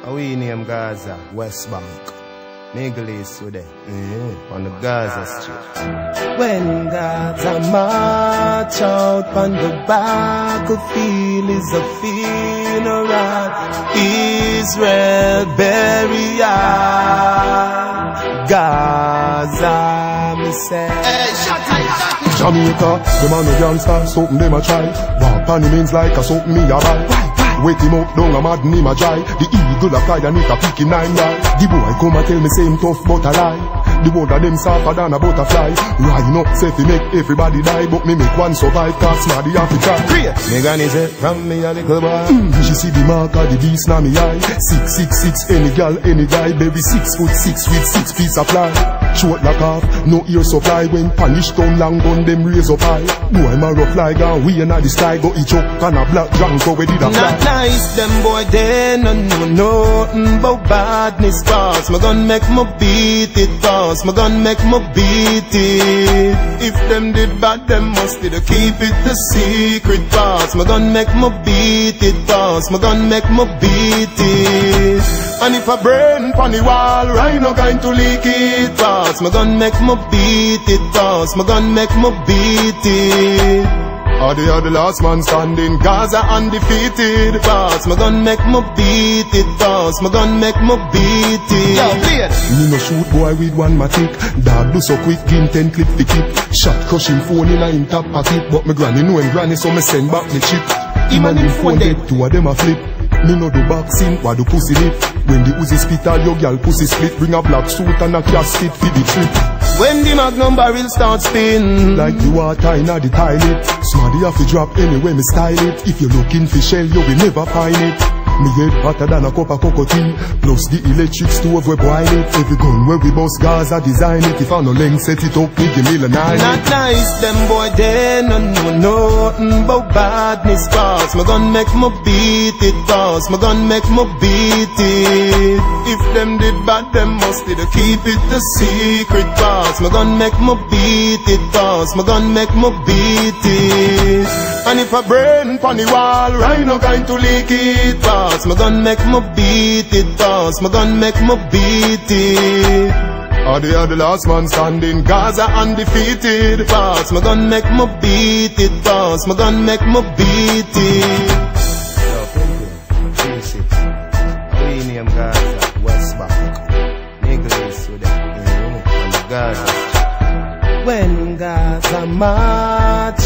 How we name Gaza, West Bank. Niggle is with them. Yeah, on the Gaza Street. When Gaza march out on the battlefield is a funeral Israel burial Gaza me say Jamaica, them a no gangster, something them a try. Walk on the means like a something me a buy. Wake him up, down a mad him a dry. The eagle a fly and it a pick him nine yard. The boy come and tell me same tough but a lie. The word of them softer than a butterfly. Rhino say fi make everybody die, but me make one survive. Cause smarty have to try. Great. Me granny say from me a little boy Mm, she see the mark of the beast na me eye. Six, six, six, any gal, any guy, baby six foot six with six feet of fly. Short like half, no ear supply. When punish down long gun, them raise up high. Boy, my rough fly gone, we in the sky, go each up, and a black drunk, go where did a Not fly. nice, them boy they no know nothing about badness Cause my gun make me beat it Cause my gun make me beat it. If them did bad, them must did keep it the secret. Cause my gun make me beat it Cause my gun make me beat it. And if I burn pon the wall, right no going to leak it. Cause my gun make me beat it Cause my gun make me beat it Or they are the last man standing. Gaza undefeated. Boss, my gun make me beat it, boss. My gun make me beat it. Yo, play it. Me no shoot boy with one matic. Dog do so quick, give ten clip the keep. Shot crushing phone in a him top pocket. But me granny know him granny, so me send back the chip. Him and him phone dead, two of them a flip. Me no do boxing, why do pussy lip? When the Uzi spit all your gal pussy split, bring a black suit and a casket for the trip. When the magnum barrel start spin. Like you the water in the toilet. Smarty have to drop anyway me style it. If you're looking for shell, you will never find it. Me head hotter than a cup of cocoa tea. Plus the electric stove we boil it. Every gun where we bust Gaza design it. If I no length set it up, give me a nine Not nice, them boy they no know nothing about badness. Boss My gun make me beat it. Boss My gun make me beat it. If them did bad, them must did keep it a secret boss My gun make me beat it boss My gun make me beat it And if a brain pon the wall, right no going to leak it boss My gun make me beat it boss My gun make me beat it Or they are the last man standing. Gaza undefeated Boss, my gun make me beat it Boss, my gun make me beat it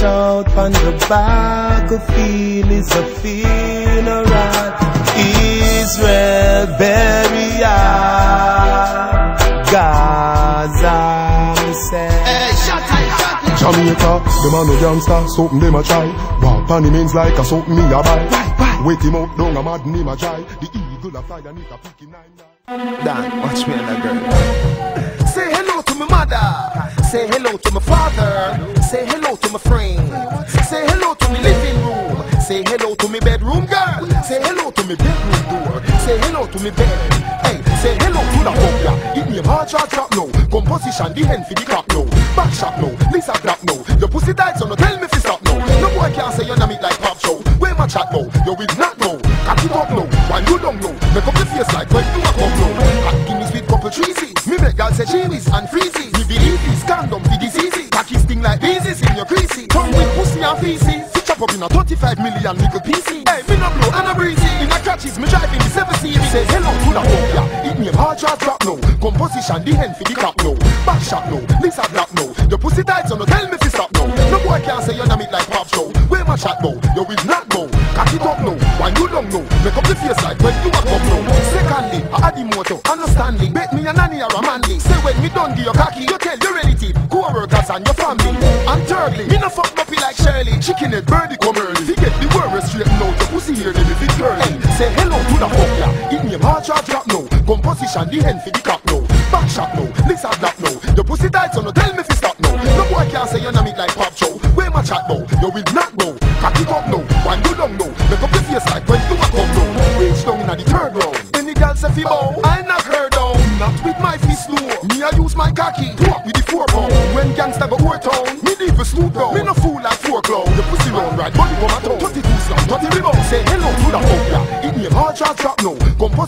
march out on the battlefield is a funeral Israel burial Gaza me say Jamaica, them a no gangster, something them a try. Walk on him means like a something me a buy. Wait him out, down a mad him a try. The eagle a fly and it a pick him nine. Dan, watch me and that girl. Say hello to my mother. Say hello to my father. Say hello to my friend. Say hello to my living room. Say hello to my bedroom girl. Say hello to my bedroom door. Say hello to my bed. Hey, say hello to the hooker. It name hard shot trap now. Composition the hen for the crap now. Back shot now. Lisa black now. Your pussy tight so no tell me fi stop now. No boy can't say you're not like pop show. Where my chat now? You will not know. Cock it up now. Why you don't know? Make up the face like when you a come now. Hot guineas with couple cheesy. Me make girls say cheese and freezy. This condom fi diseasy. Cocky sting like disease in your creasy. Tongue with pussy and feces. Up in a 35 million nickel PC. Hey, me no blow and a breezy. In a catches, me driving the 7 series. Say hello to the home, yeah. It name hard shot drop now. Composition the hen fi the crap now. Back shot now. Lisa black now. The pussy tight so no tell me fi stop now. No boy can't say you're not like pop show. Where my shot now? You will not know. Cock it up now. Why you don't know? Make up the face like when you a come now. Secondly, I add the motor. Understandly, bet me a nanny or a manly. Say when me done give your cocky, you tell your relative, co-workers and your family. And thirdly, me no fuck puppy like Shirley. Chicken head birdie come early. Fi get the word straight now. Your pussy here, they fit curly. Say hello to the fuck ya. It name hard shot drop now. Composition the hen for the cock now. Back shot now. Lisa black now. Your pussy tight so no tell me fi stop now. No boy can say you're not like pop show. Where my chat now? You will not know. Cock it up now. Why you don't know? Make up the face like when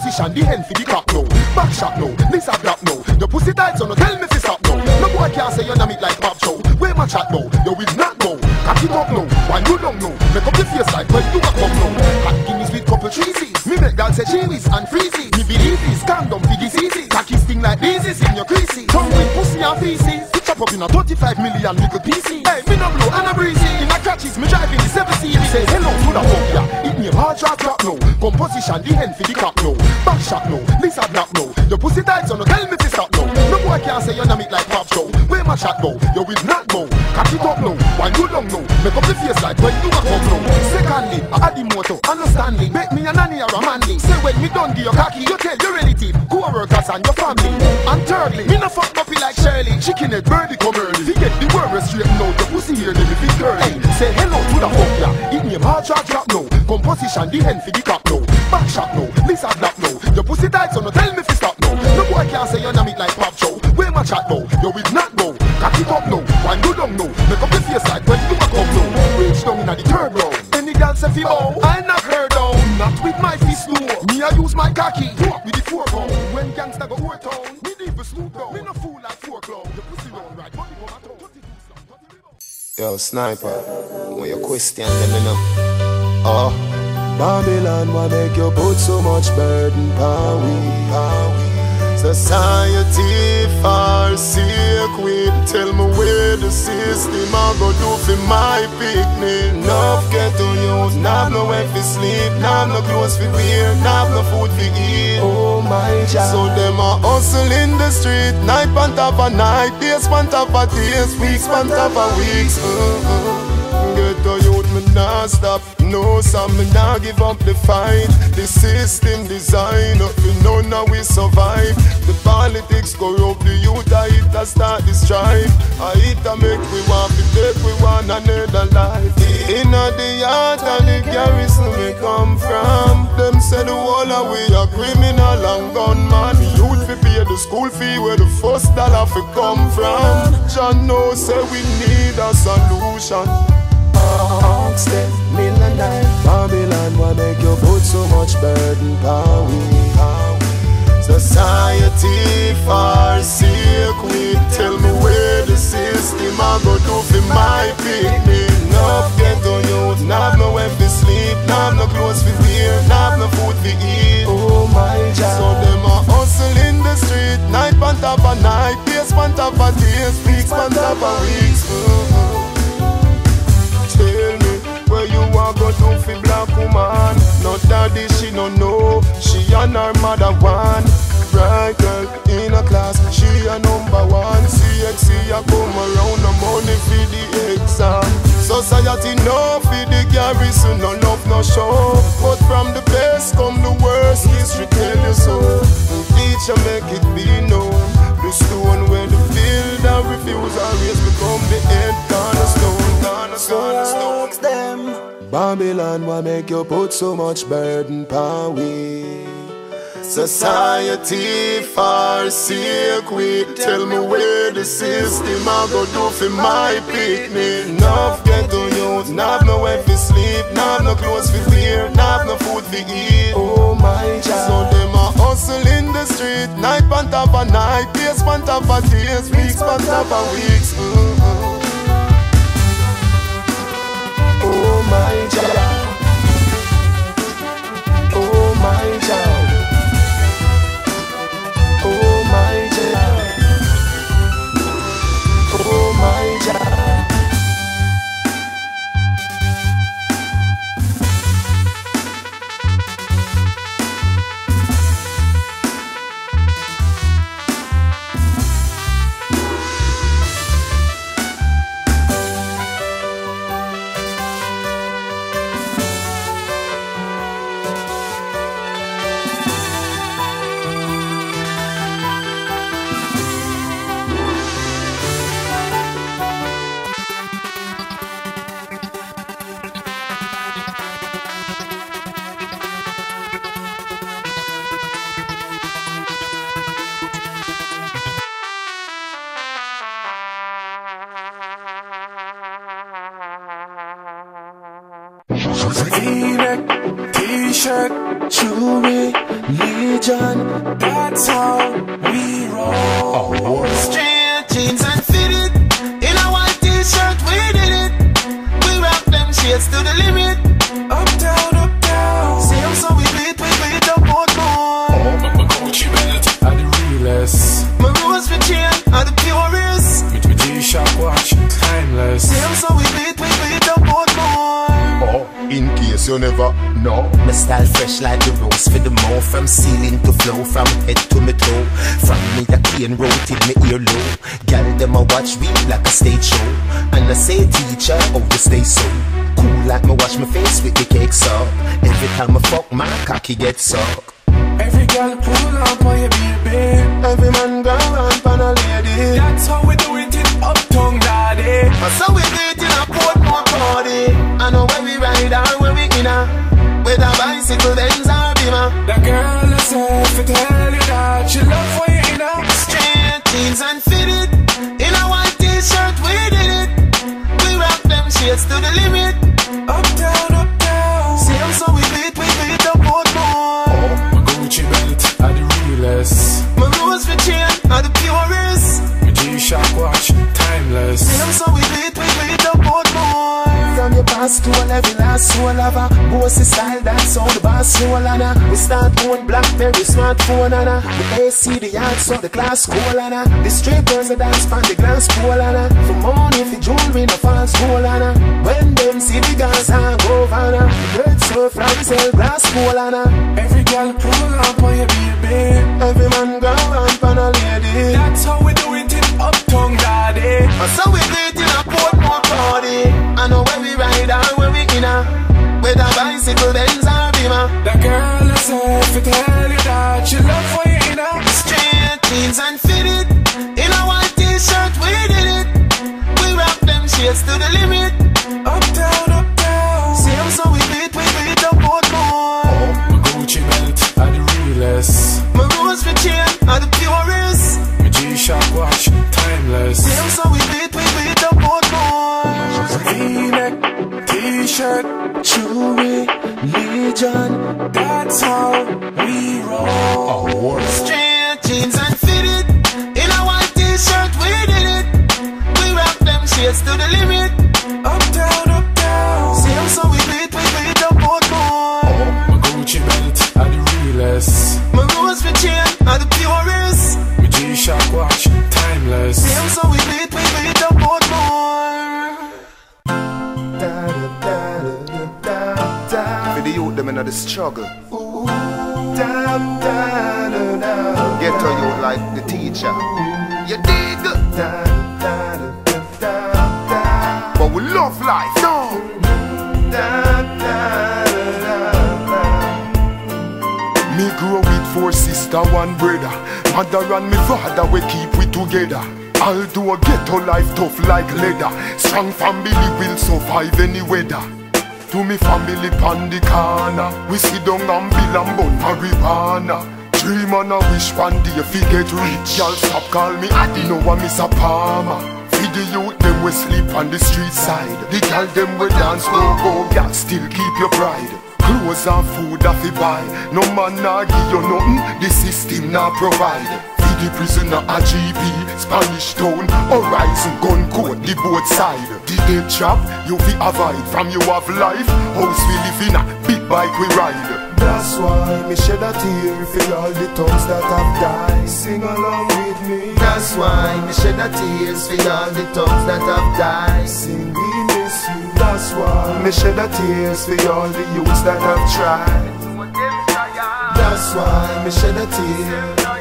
Composition the hen fi the clock sniper, when you question them, you know. Oh. Babylon, why make you put so much burden on we? Society forsake we Tell me where the system I go do for my picnic. Enough get to use, not no way for sleep Not no clothes for wear, not no food for eat. Oh my God. So them a hustle in the street Night on top of night, days on top of days Weeks on top of weeks. Uh-uh. Get to youth, me nah stop No, son, me nah give up the fight. The system design up, we know now we survive. The politics corrupt the youth, I hit a start the strife. I hit a make we want, we take we want another life. Inna the heart and the garrison we come from. Them say the whole of we a criminal and gunman. Youth fi pay the school fee where the first dollar fi come from. John know say we need a solution Ask them, million nine Babylon, why make you put so much burden? We? Society forsake we Tell me where the system I go do for my picnic. Enough get to youth, not no way for sleep. Not no clothes for wear, not no food for eat. Oh my God. So them a hustle in the street. Night on top night, days on top of days Weeks on top of weeks. Uh-huh. Are go to fi black woman. No daddy she no know. She and her mother one. Bright girl in a class She a number one. CXC a come around No money for the exam. Society no for the garrison No love no show. But from the best come the worst History tell you so. Teacher make it be known. The stone where the builder refuse Always become the head cornerstone Cornerstone, cornerstone Ask them Babylon, why make you put so much burden on we? Society forsake we Tell me where the system I go do for my picnic Enough get to youth, not no way for sleep Not no clothes for wear, not no food for eat Oh my God So them a hustle in the street Night on top of night, days on top of days Weeks on top of weeks uh-huh. Oh my smartphone and a The AC, the yard, so the class school and a The straight girls a dance pan the glass pool and a For money, for jewelry, no false gold and a When them see the gas and go van a Red so from sell glass pool and a Every girl pull up on your baby. Every man go on pan a lady. That's how we do it in Uptown, daddy. And so we do it in a Portmore party. I know where we ride and where we in a Whether bicycle, Benz or Beamer The girl is if it tell you that she love for you, you know. Straight jeans and fitted. In a white t-shirt, we did it. We rock them shades to the limit. Uptown, uptown. Same so we beat, we beat the Portmore oh, My Gucci belt are the realest. My rose for chain are the purest. My G-Shock watch timeless. Same so we beat, we beat the Portmore V-neck, T-shirt, Jewelry, Legion that's how we roll. Straight jeans and fitted In a white t-shirt, we did it We rock them shades to the limit Up down, up Uptown, uptown. Same so we beat, we beat the Portmore oh, My Gucci belt are the realest. My rose for chain are the purest My G-Shock watch timeless. Same so we beat, we beat them in the struggle. Da, da. Get to you like the teacher. You dig? Da, da. But we love life, no. Da, da. Me grow with four sister, one brother. Mother and me father we keep we together. Although a ghetto life tough like leather, strong family will survive any weather. To me family pan the corner, we sit down and bill and bun marijuana. Dream and a wish one day fi get rich. Y'all stop call me Addy, no one miss a palmer. Feed the youth them we sleep on the street side. The girl them we dance go go, y'all still keep your pride. Clothes and food I fi buy No man nah give you nothing The system nah provide the prisoner a GP Spanish town Horizon gun coat The both side The dead trap You fi avoid From you have life House we live in a Big bike we ride That's why me shed a tear for all the tongues that have died. Sing along with me. That's why me shed a tears for all the tongues that have died. Sing we miss you. That's why me shed a tears for all the youths that have tried. That's why me shed a tear.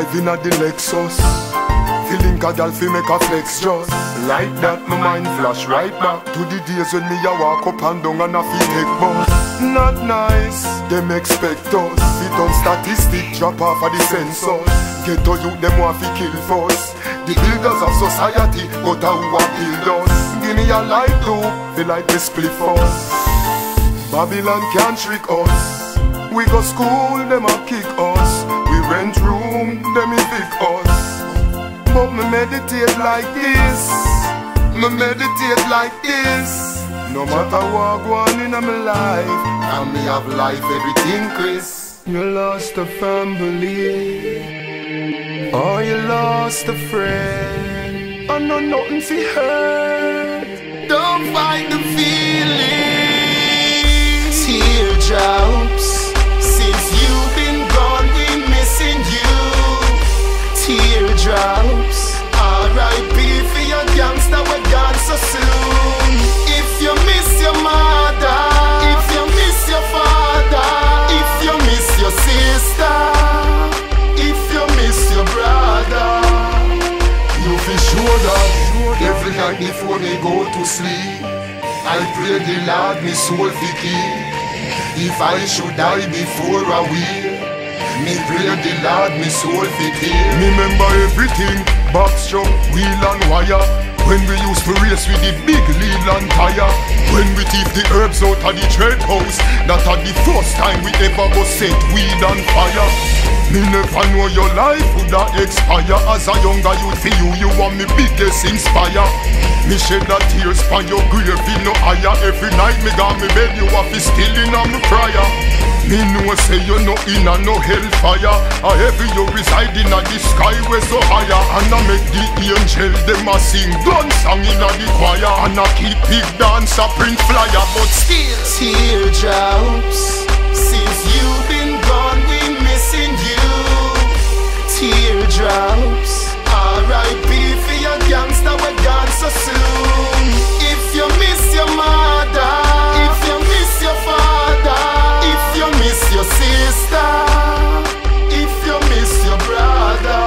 Driving at the Lexus. Feeling Gaddafi make a flex just. Like that my mind flash right back To the days when me a walk up and down and a fi take bus. Not nice, them expect us. Sit on statistic, drop off of the census. Get to you, them want fi kill us The builders of society, but a who a build us? Give me a light too, feel like we split us. Babylon can't trick us. We go school, them a kick us. Room, us. But me meditate like this. Me meditate like this. No matter what go on in my life, and me have life, everything Chris. You lost a family, or you lost a friend. I know nothing fi hurt. Don't fight the feelings. Teardrops. Teardrops. R.I.P. for your gangster, we're gone so soon. If you miss your mother, if you miss your father, if you miss your sister, if you miss your brother, you be sure that every night before me go to sleep, I pray the Lord me soul fi keep. If I should die before I will, me pray the Lord me soul fi keep. Me remember everything. Box truck, wheel and wire. When we used to race with the big Leyland tire When we thief the herbs out of the trade house That are the first time we ever go set weed on fire Me never know your life would expire As a younger youth for you, you are me biggest inspire Me shed a tears for your grave in no higher. Every night me got me bed, you have to still in on me prayer. Me know say you no in a no hellfire. A heavy you reside in a the sky way so higher. And I make the angel them a sing gun song in a the choir. And I keep big dance a print flyer But still Teardrops Since you've been gone we missing you. Teardrops R.I.P. for your gangster we gone so soon If you miss your mother If you miss your father If you miss your sister If you miss your brother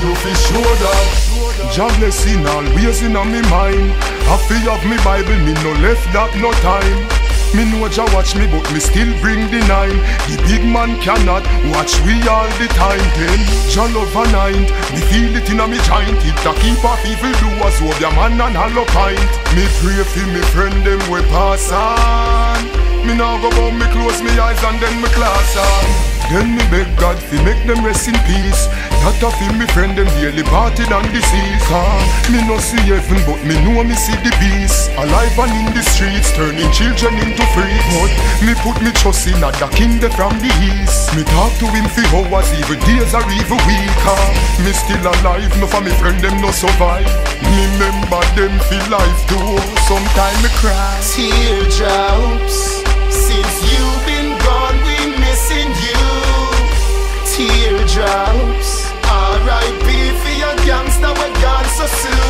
You fi sure that Jah blessing always in a me mind. I fi have me Bible, me no left that no time Me know Jah watch me but me still bring the nine. The big man cannot watch we all the time. Then Jah love a nine. Me feel it in a me joint. It a keep off evil doers Over your man and hollow pint. Me pray for me friend them we pass on. Me now go bout me close me eyes and then me class on. Then me beg God fi make them rest in peace That a fi me friend them daily parted and deceased ah, Me no see heaven but me know me see the beast. Alive and in the streets turning children into freaks. But me put me trust in a the king there from the east. Me talk to him fi hours even days or even week ah, Me still alive no for me friend them no survive. Me remember them fi life too. Sometime me cry. Teardrops Since you've been gone we missing you. Teardrops R.I.P. for your gangster we gone so soon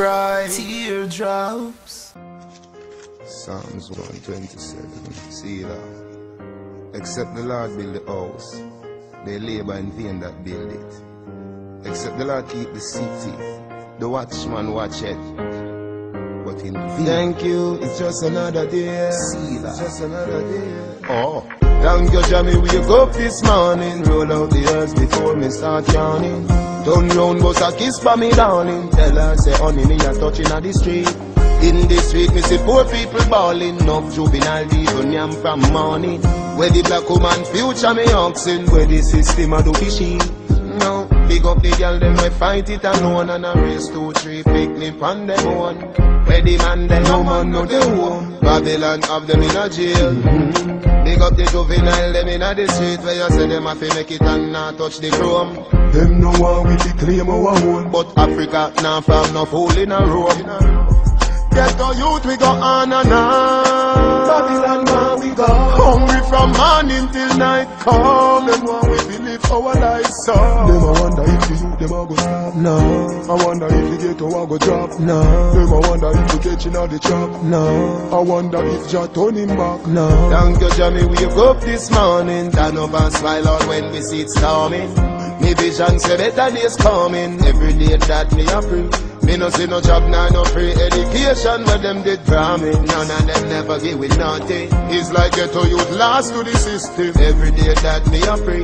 cry Teardrops Psalms 127. See that. Except the Lord build the house, they labor in vain that build it. Except the Lord keep the city, the watchman watch it. But in vain. Thank you, it's just another day See that. Just another day Oh, Thank you, Jamie, wake up this morning. Roll out the earth before me start yawning. Turn round, bust a kiss for me darling Tell her, say, honey, me a touching at the street. In the street, me see poor people bawling. Enough juvenile even yam from morning. Where the black woman future me oxen Where the system a do fishy. No, big up the girl, them we fight it alone And a race two, three, picnic on them own Where the man, them no man, no the home Babylon have them in a jail. Big up the juvenile, them in a the street Where you say them have to make it and not touch the chrome Them no one we fi claim our own But Africa now found no fool in a room Get our youth, we go on and on. Babylon, where we go? Hungry from morning till night. Come Them want we believe our lives so. Them a wonder if the youth them a go stop. No, I wonder if the ghetto a go drop. No, Them a wonder if we catching all the chop no. I wonder if Jah turn him back. No. Thank you, Jamie. Wake up this morning. Turn up and smile out when we see it storming. Me vision say better days coming. Every day that me a pray. Me no see no job, nah, no free education where them did promise. None of them never give with nothing. It's like ghetto youth lost to the system. Every day that me a pray.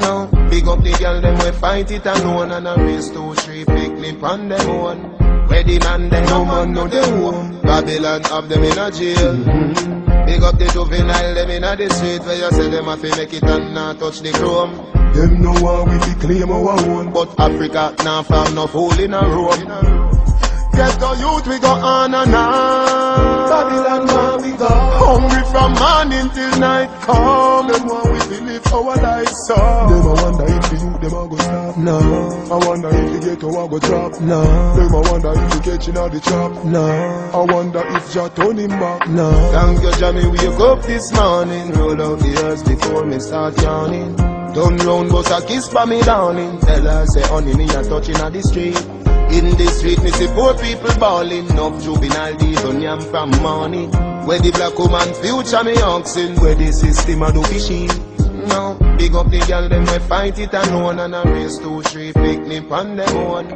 No, big up the girl, them we fight it alone and a race two, three, picnic on them one. Where the man, them no man, no they home. Babylon have them in a jail. Big up the juvenile, them in a the street where you say them have to make it and not touch the chrome. Them no one we claim our own But Africa now found no fool in a room. the youth, we go on and on. Babylon, where we go? Hungry from morning till night come. Them want we to live our life so. Them a wonder if the youth them a go stop. No. I wonder if the ghetto a go drop. No. Them a wonder if the catching of the chop. No. I wonder if Jah turn him back. No. Thank you, Jah, me wake up this morning. Roll out the earth before me start yawning. Turn round, bust a kiss for me dawning. Tell her say, honey, me a touching on the street. In the street, me see poor people bawling. Up juvenile deals on yam from morning. Where the black woman future me oxen. Where the system a do fishing. No, big up the girl them we fight it alone and a race two three picnic on them own.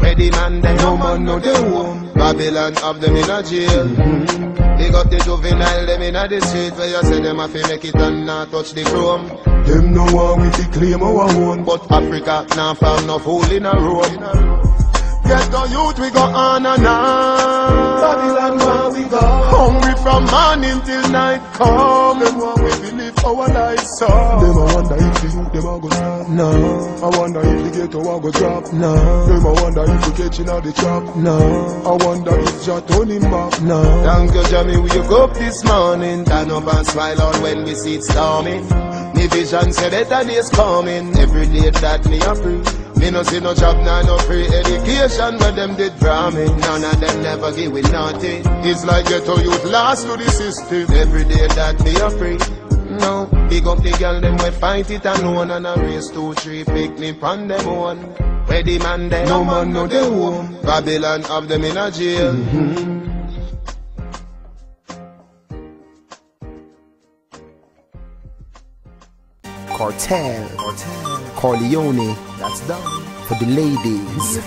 Where the man them no man no they home. Babylon have them in a jail. Mm-hmm. Big up the juvenile them in a the street where you say them have to make it and not touch the chrome. Them no want we to claim our own, but Africa now found no hole in a road. Ghetto youth, we go on and on. Babylon, where we go? Hungry from morning till night come. Them want we to live our life so. Them a wonder if the youth them a go stop. No. I wonder if the ghetto a go drop. No. Them a wonder if the catching of the trap. No. I wonder if Jah turn him back. No. Thank you, Jah, me wake up this morning. Turn up and smile out when we see it storming. Me vision say better days coming. Every day that me a free. Me no see no job, nah, no free education But them did draw me, none of them never give it nothing. It's like ghetto youth lost to the system. Every day that me a free. No, big up the girl, them we fight it alone And a race two, three, picnic on them one Where the man there, no man know the home. Babylon have them in a jail. Mm-hmm. Kartel, Corleone, that's done for the ladies.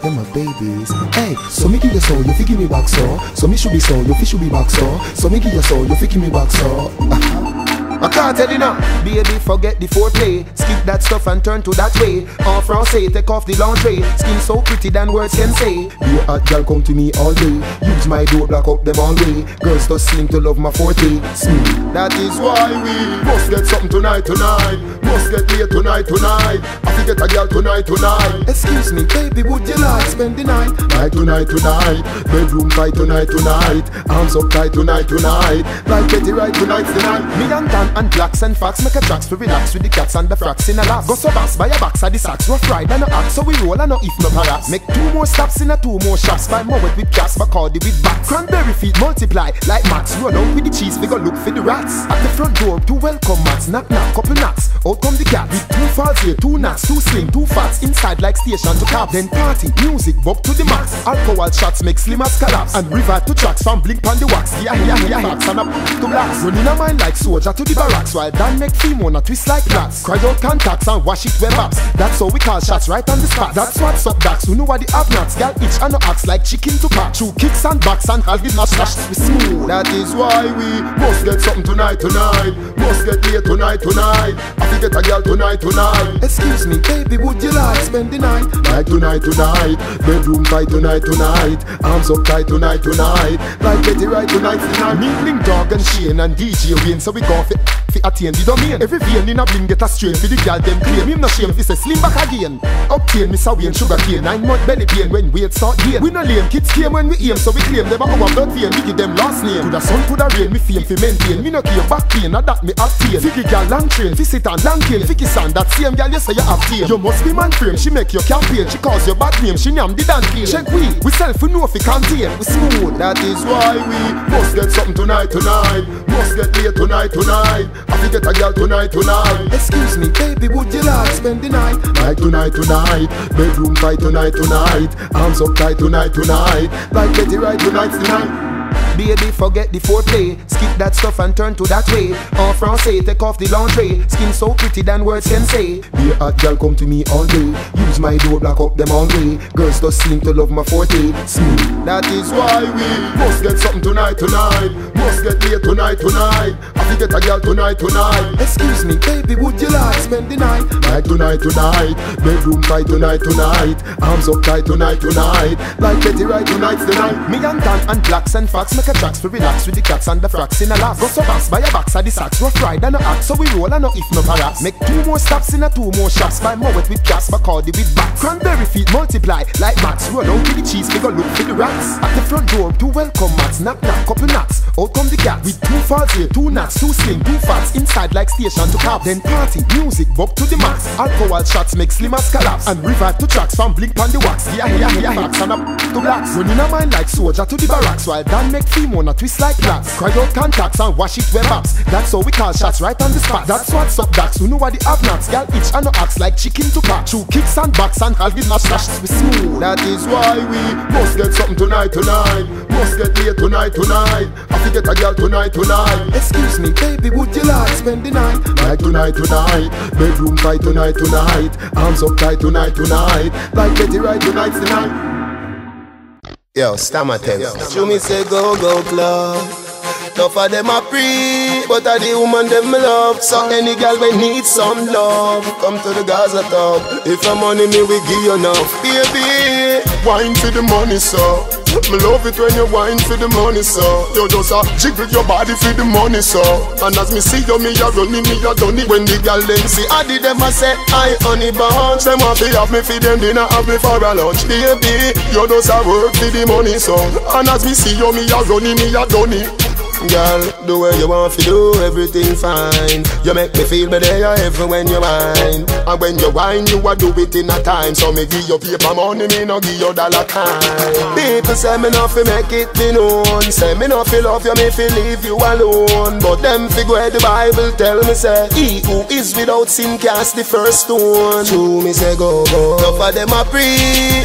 Them my babies. Hey, so me give you soul, you give me back so. So me should be so, you fi should be back so. So me give you soul, you give me back so. I can't tell you now, baby, forget the foreplay. Skip that stuff and turn to that way. En français, take off the lingerie. Skin so pretty than words can say. Be a hot girl, come to me all day. Use my door, block up them all way. Girls just slim to love my forte. Smooth. That is why we must get something tonight, tonight. Must get laid tonight, tonight. I fi get a girl tonight, tonight. Excuse me, baby, would you like spend the night? Night tonight, tonight. Bedroom fight tonight, tonight. Arms up tight tonight, tonight. Like Betty right tonight, tonight. Me and Dan and blacks and Fox make a tracks to relax with the cats and the fracks in a lap. Go so bass by a box of the sacks, rough ride and a act, so we roll and no if no harass. Make two more stops in a two more shops, five more with with gas, Bacardi with bats. Cranberry feet multiply like Max. Run out with the cheese, we go look for the rats. At the front door, two welcome mats, knock knock, couple knocks. Out come the cat with two falls here, two nuts, two slim, two fats inside like station to cap. Then party, music, bob to the max. Alcohol shots make slim as collapse and river to tracks from blink on the wax. Yeah, yeah, yeah, facts and up to blast. Running a mind like soldier to the barracks while Dan make Femona twist like plats. Cry out contacts and wash it web apps. That's how we call shots right on the spot. That's what's up, Dax. Who know what the have nuts? Girl itch and no acts like chicken to pack. Two kicks and backs and it not slash we smooth. That is why we must get something tonight, tonight. Must get here tonight, tonight. I fi get a girl tonight, tonight. Excuse me, baby, would you like spend the night? Night tonight, tonight. Bedroom fight tonight, tonight. Arms up tight tonight, tonight. Like Betty right tonight, tonight. Me, Link Dog and Shane and DJ Wayne, so we go fi fi attain the domain. Every vein in a bling get a strain for the girl them claim. Him no shame fi say slim back again. Obtain Miss Wayne sugar cane, nine month belly pain when weight start gain. We no lame, kids came when we aim, so we claim them a our blood vein. We give them last name. Coulda sun, coulda rain, me fame fi maintain. Me no care back pain, na that me obtain. Figgy girl long train, fi sit and long kill. Figgy sand that same girl you say you have tame. You must be man frame, she make your campaign. She cause your bad name, she name the dan kill. Check we, we self we know fi contain. We smooth. That is why we must get something tonight, tonight. Must get laid tonight, tonight. I fi get a girl tonight, tonight. Excuse me, baby, would you like spend the night? Night tonight, tonight. Bedroom fight tonight, tonight. Arms up tight tonight, tonight. Like Betty right tonight, tonight. Baby, forget the foreplay. Skip that stuff and turn to that way. En français, take off the lingerie. Skin so pretty than words can say. Be a hot girl, come to me all day. Use my door, block up them all day. Girls just seem to love my forte. Smooth. That is why we must get something tonight, tonight. Must get laid tonight, tonight. I fi get a girl tonight, tonight. Excuse me, baby, would you like spend the night? Night tonight, tonight. Bedroom fight tonight, tonight. Arms up tight tonight, tonight. Like Betty right tonight, tonight. Me and Dan and blacks and Fox, make a tracks for relax with the cats and the fracks in a lap. Go so fast, buy a box of the sacks, rough ride and a axe. So we roll and no if no harass. Make two more stops in a two more shops. Buy more with cash, Bacardi with back. Cranberry feet multiply like bats. Roll out to the cheese, we go look for the rats. At the front door, two welcome mats. Knock knock, couple knocks. Out come the cat with two falls here, two nuts, two slim, two fats. Inside like station to cab. Then party, music, bop to the max. Alcohol shots make slim as collapse. And revive to tracks from blink on the wax. Yeah, yeah, yeah, facts and up to blacks. Running a mind like soldier to the barracks. While Dan make Femona twist like flats. Cry out contacts and wash it web apps. That's how we call shots right on the spot. That's what's up, Dax. Who know what the have nots? Gal itch and no axe like chicken to pack. True kicks and backs and half with my slash we smooth. That is why we must get something tonight, tonight. Must get here tonight, tonight. I fi get a girl tonight, tonight. Excuse me, baby, would you like spend the night? Like tonight, tonight. Bedroom tight tonight, tonight. Arms up tight tonight, tonight. Like Betty right tonight's the night. Yo, Stammer tell me say go go club Enough of them a pre But I the woman them love. So any girl we need some love Come to the Gaza top. If I'm money me we give you enough Baby. Wine for the money, so me love it when you wine for the money, so You just a jiggle your body for the money, so And as me see you, me a running, me a done it. When the girl them see I did them a say I honey bunch Them want to have me for them dinner, have me for a lunch Baby, you just a work for the money, so And as me see you, me a running, me a done it Girl, the way you want to do everything fine. You make me feel better every when you whine. And when you whine, you a do it in a time. So me give you paper money, me no give you dollar kind People say me not fi make it be known. Say me not fi love you, me fi leave you alone. But them fi go the Bible tell me say He who is without sin cast the first stone. True me say go go. Enough of them a pre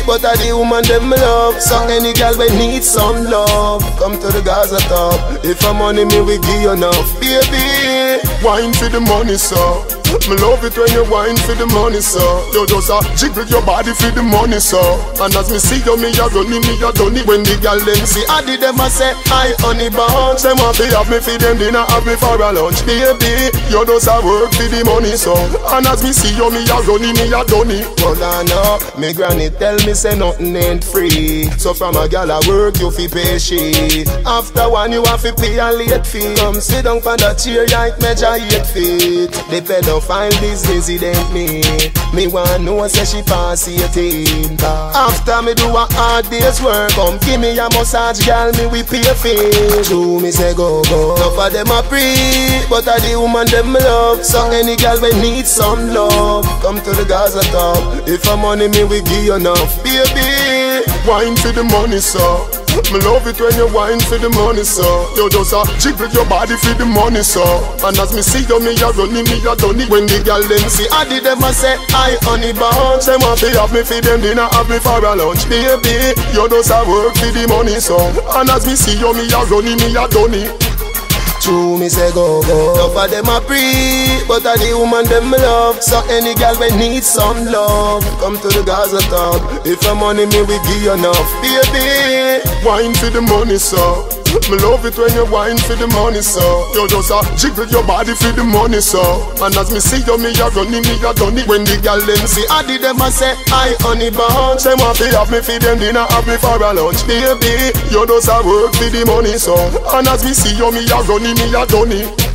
But I the woman them love. So any girl we need some love Come to the Gaza top. If for money, me we give you enough, baby. Wine for the money, so. Me love it when you wine for the money, so You just a jiggle your body for the money, so And as me see you, me a running, me a done When the girl them see I did them a say I honey bunch. Them want to have me for them dinner, have me for a lunch Baby, you just a work for the money, so And as me see you, me a running, me a done Hold on up, me granny tell me say nothing ain't free. So from a gal a work, you fi pay she. After one, you have to pay a late fee. Come sit down for the chair, like measure eight feet. The pedal file business it ain't me. Me want know say she pass 18 After me do a hard day's work Come give me a massage girl me we pay fee True me say go go. Enough of them a pre But I the woman them love. So any girl we need some love. Come to the Gaza top. If I'm money me we give you enough Baby. Wine for the money so me love it when you wine for the money, so You just a jiggle your body for the money, so And as me see you, me a running, me a done it When the girl them see I did them a say I honey bunch Them want to have me for them dinner, have me for a lunch Baby, you just a work for the money, so And as me see you, me a running, me a done it True, me say go go. Enough of them a pre, but I the woman them me love. So any girl we need some love, come to the Gaza top. If I'm money, me we give you enough, baby. Wine for the money, so. Me love it when you wine for the money, so You just a jiggle your body for the money, so And as me see you, me a running, me a done it When the girl them see I did them a say I honey bunch. Them want to have me for them dinner, have me for a lunch. Baby, you just a work for the money, so And as me see you, me a running, me a done it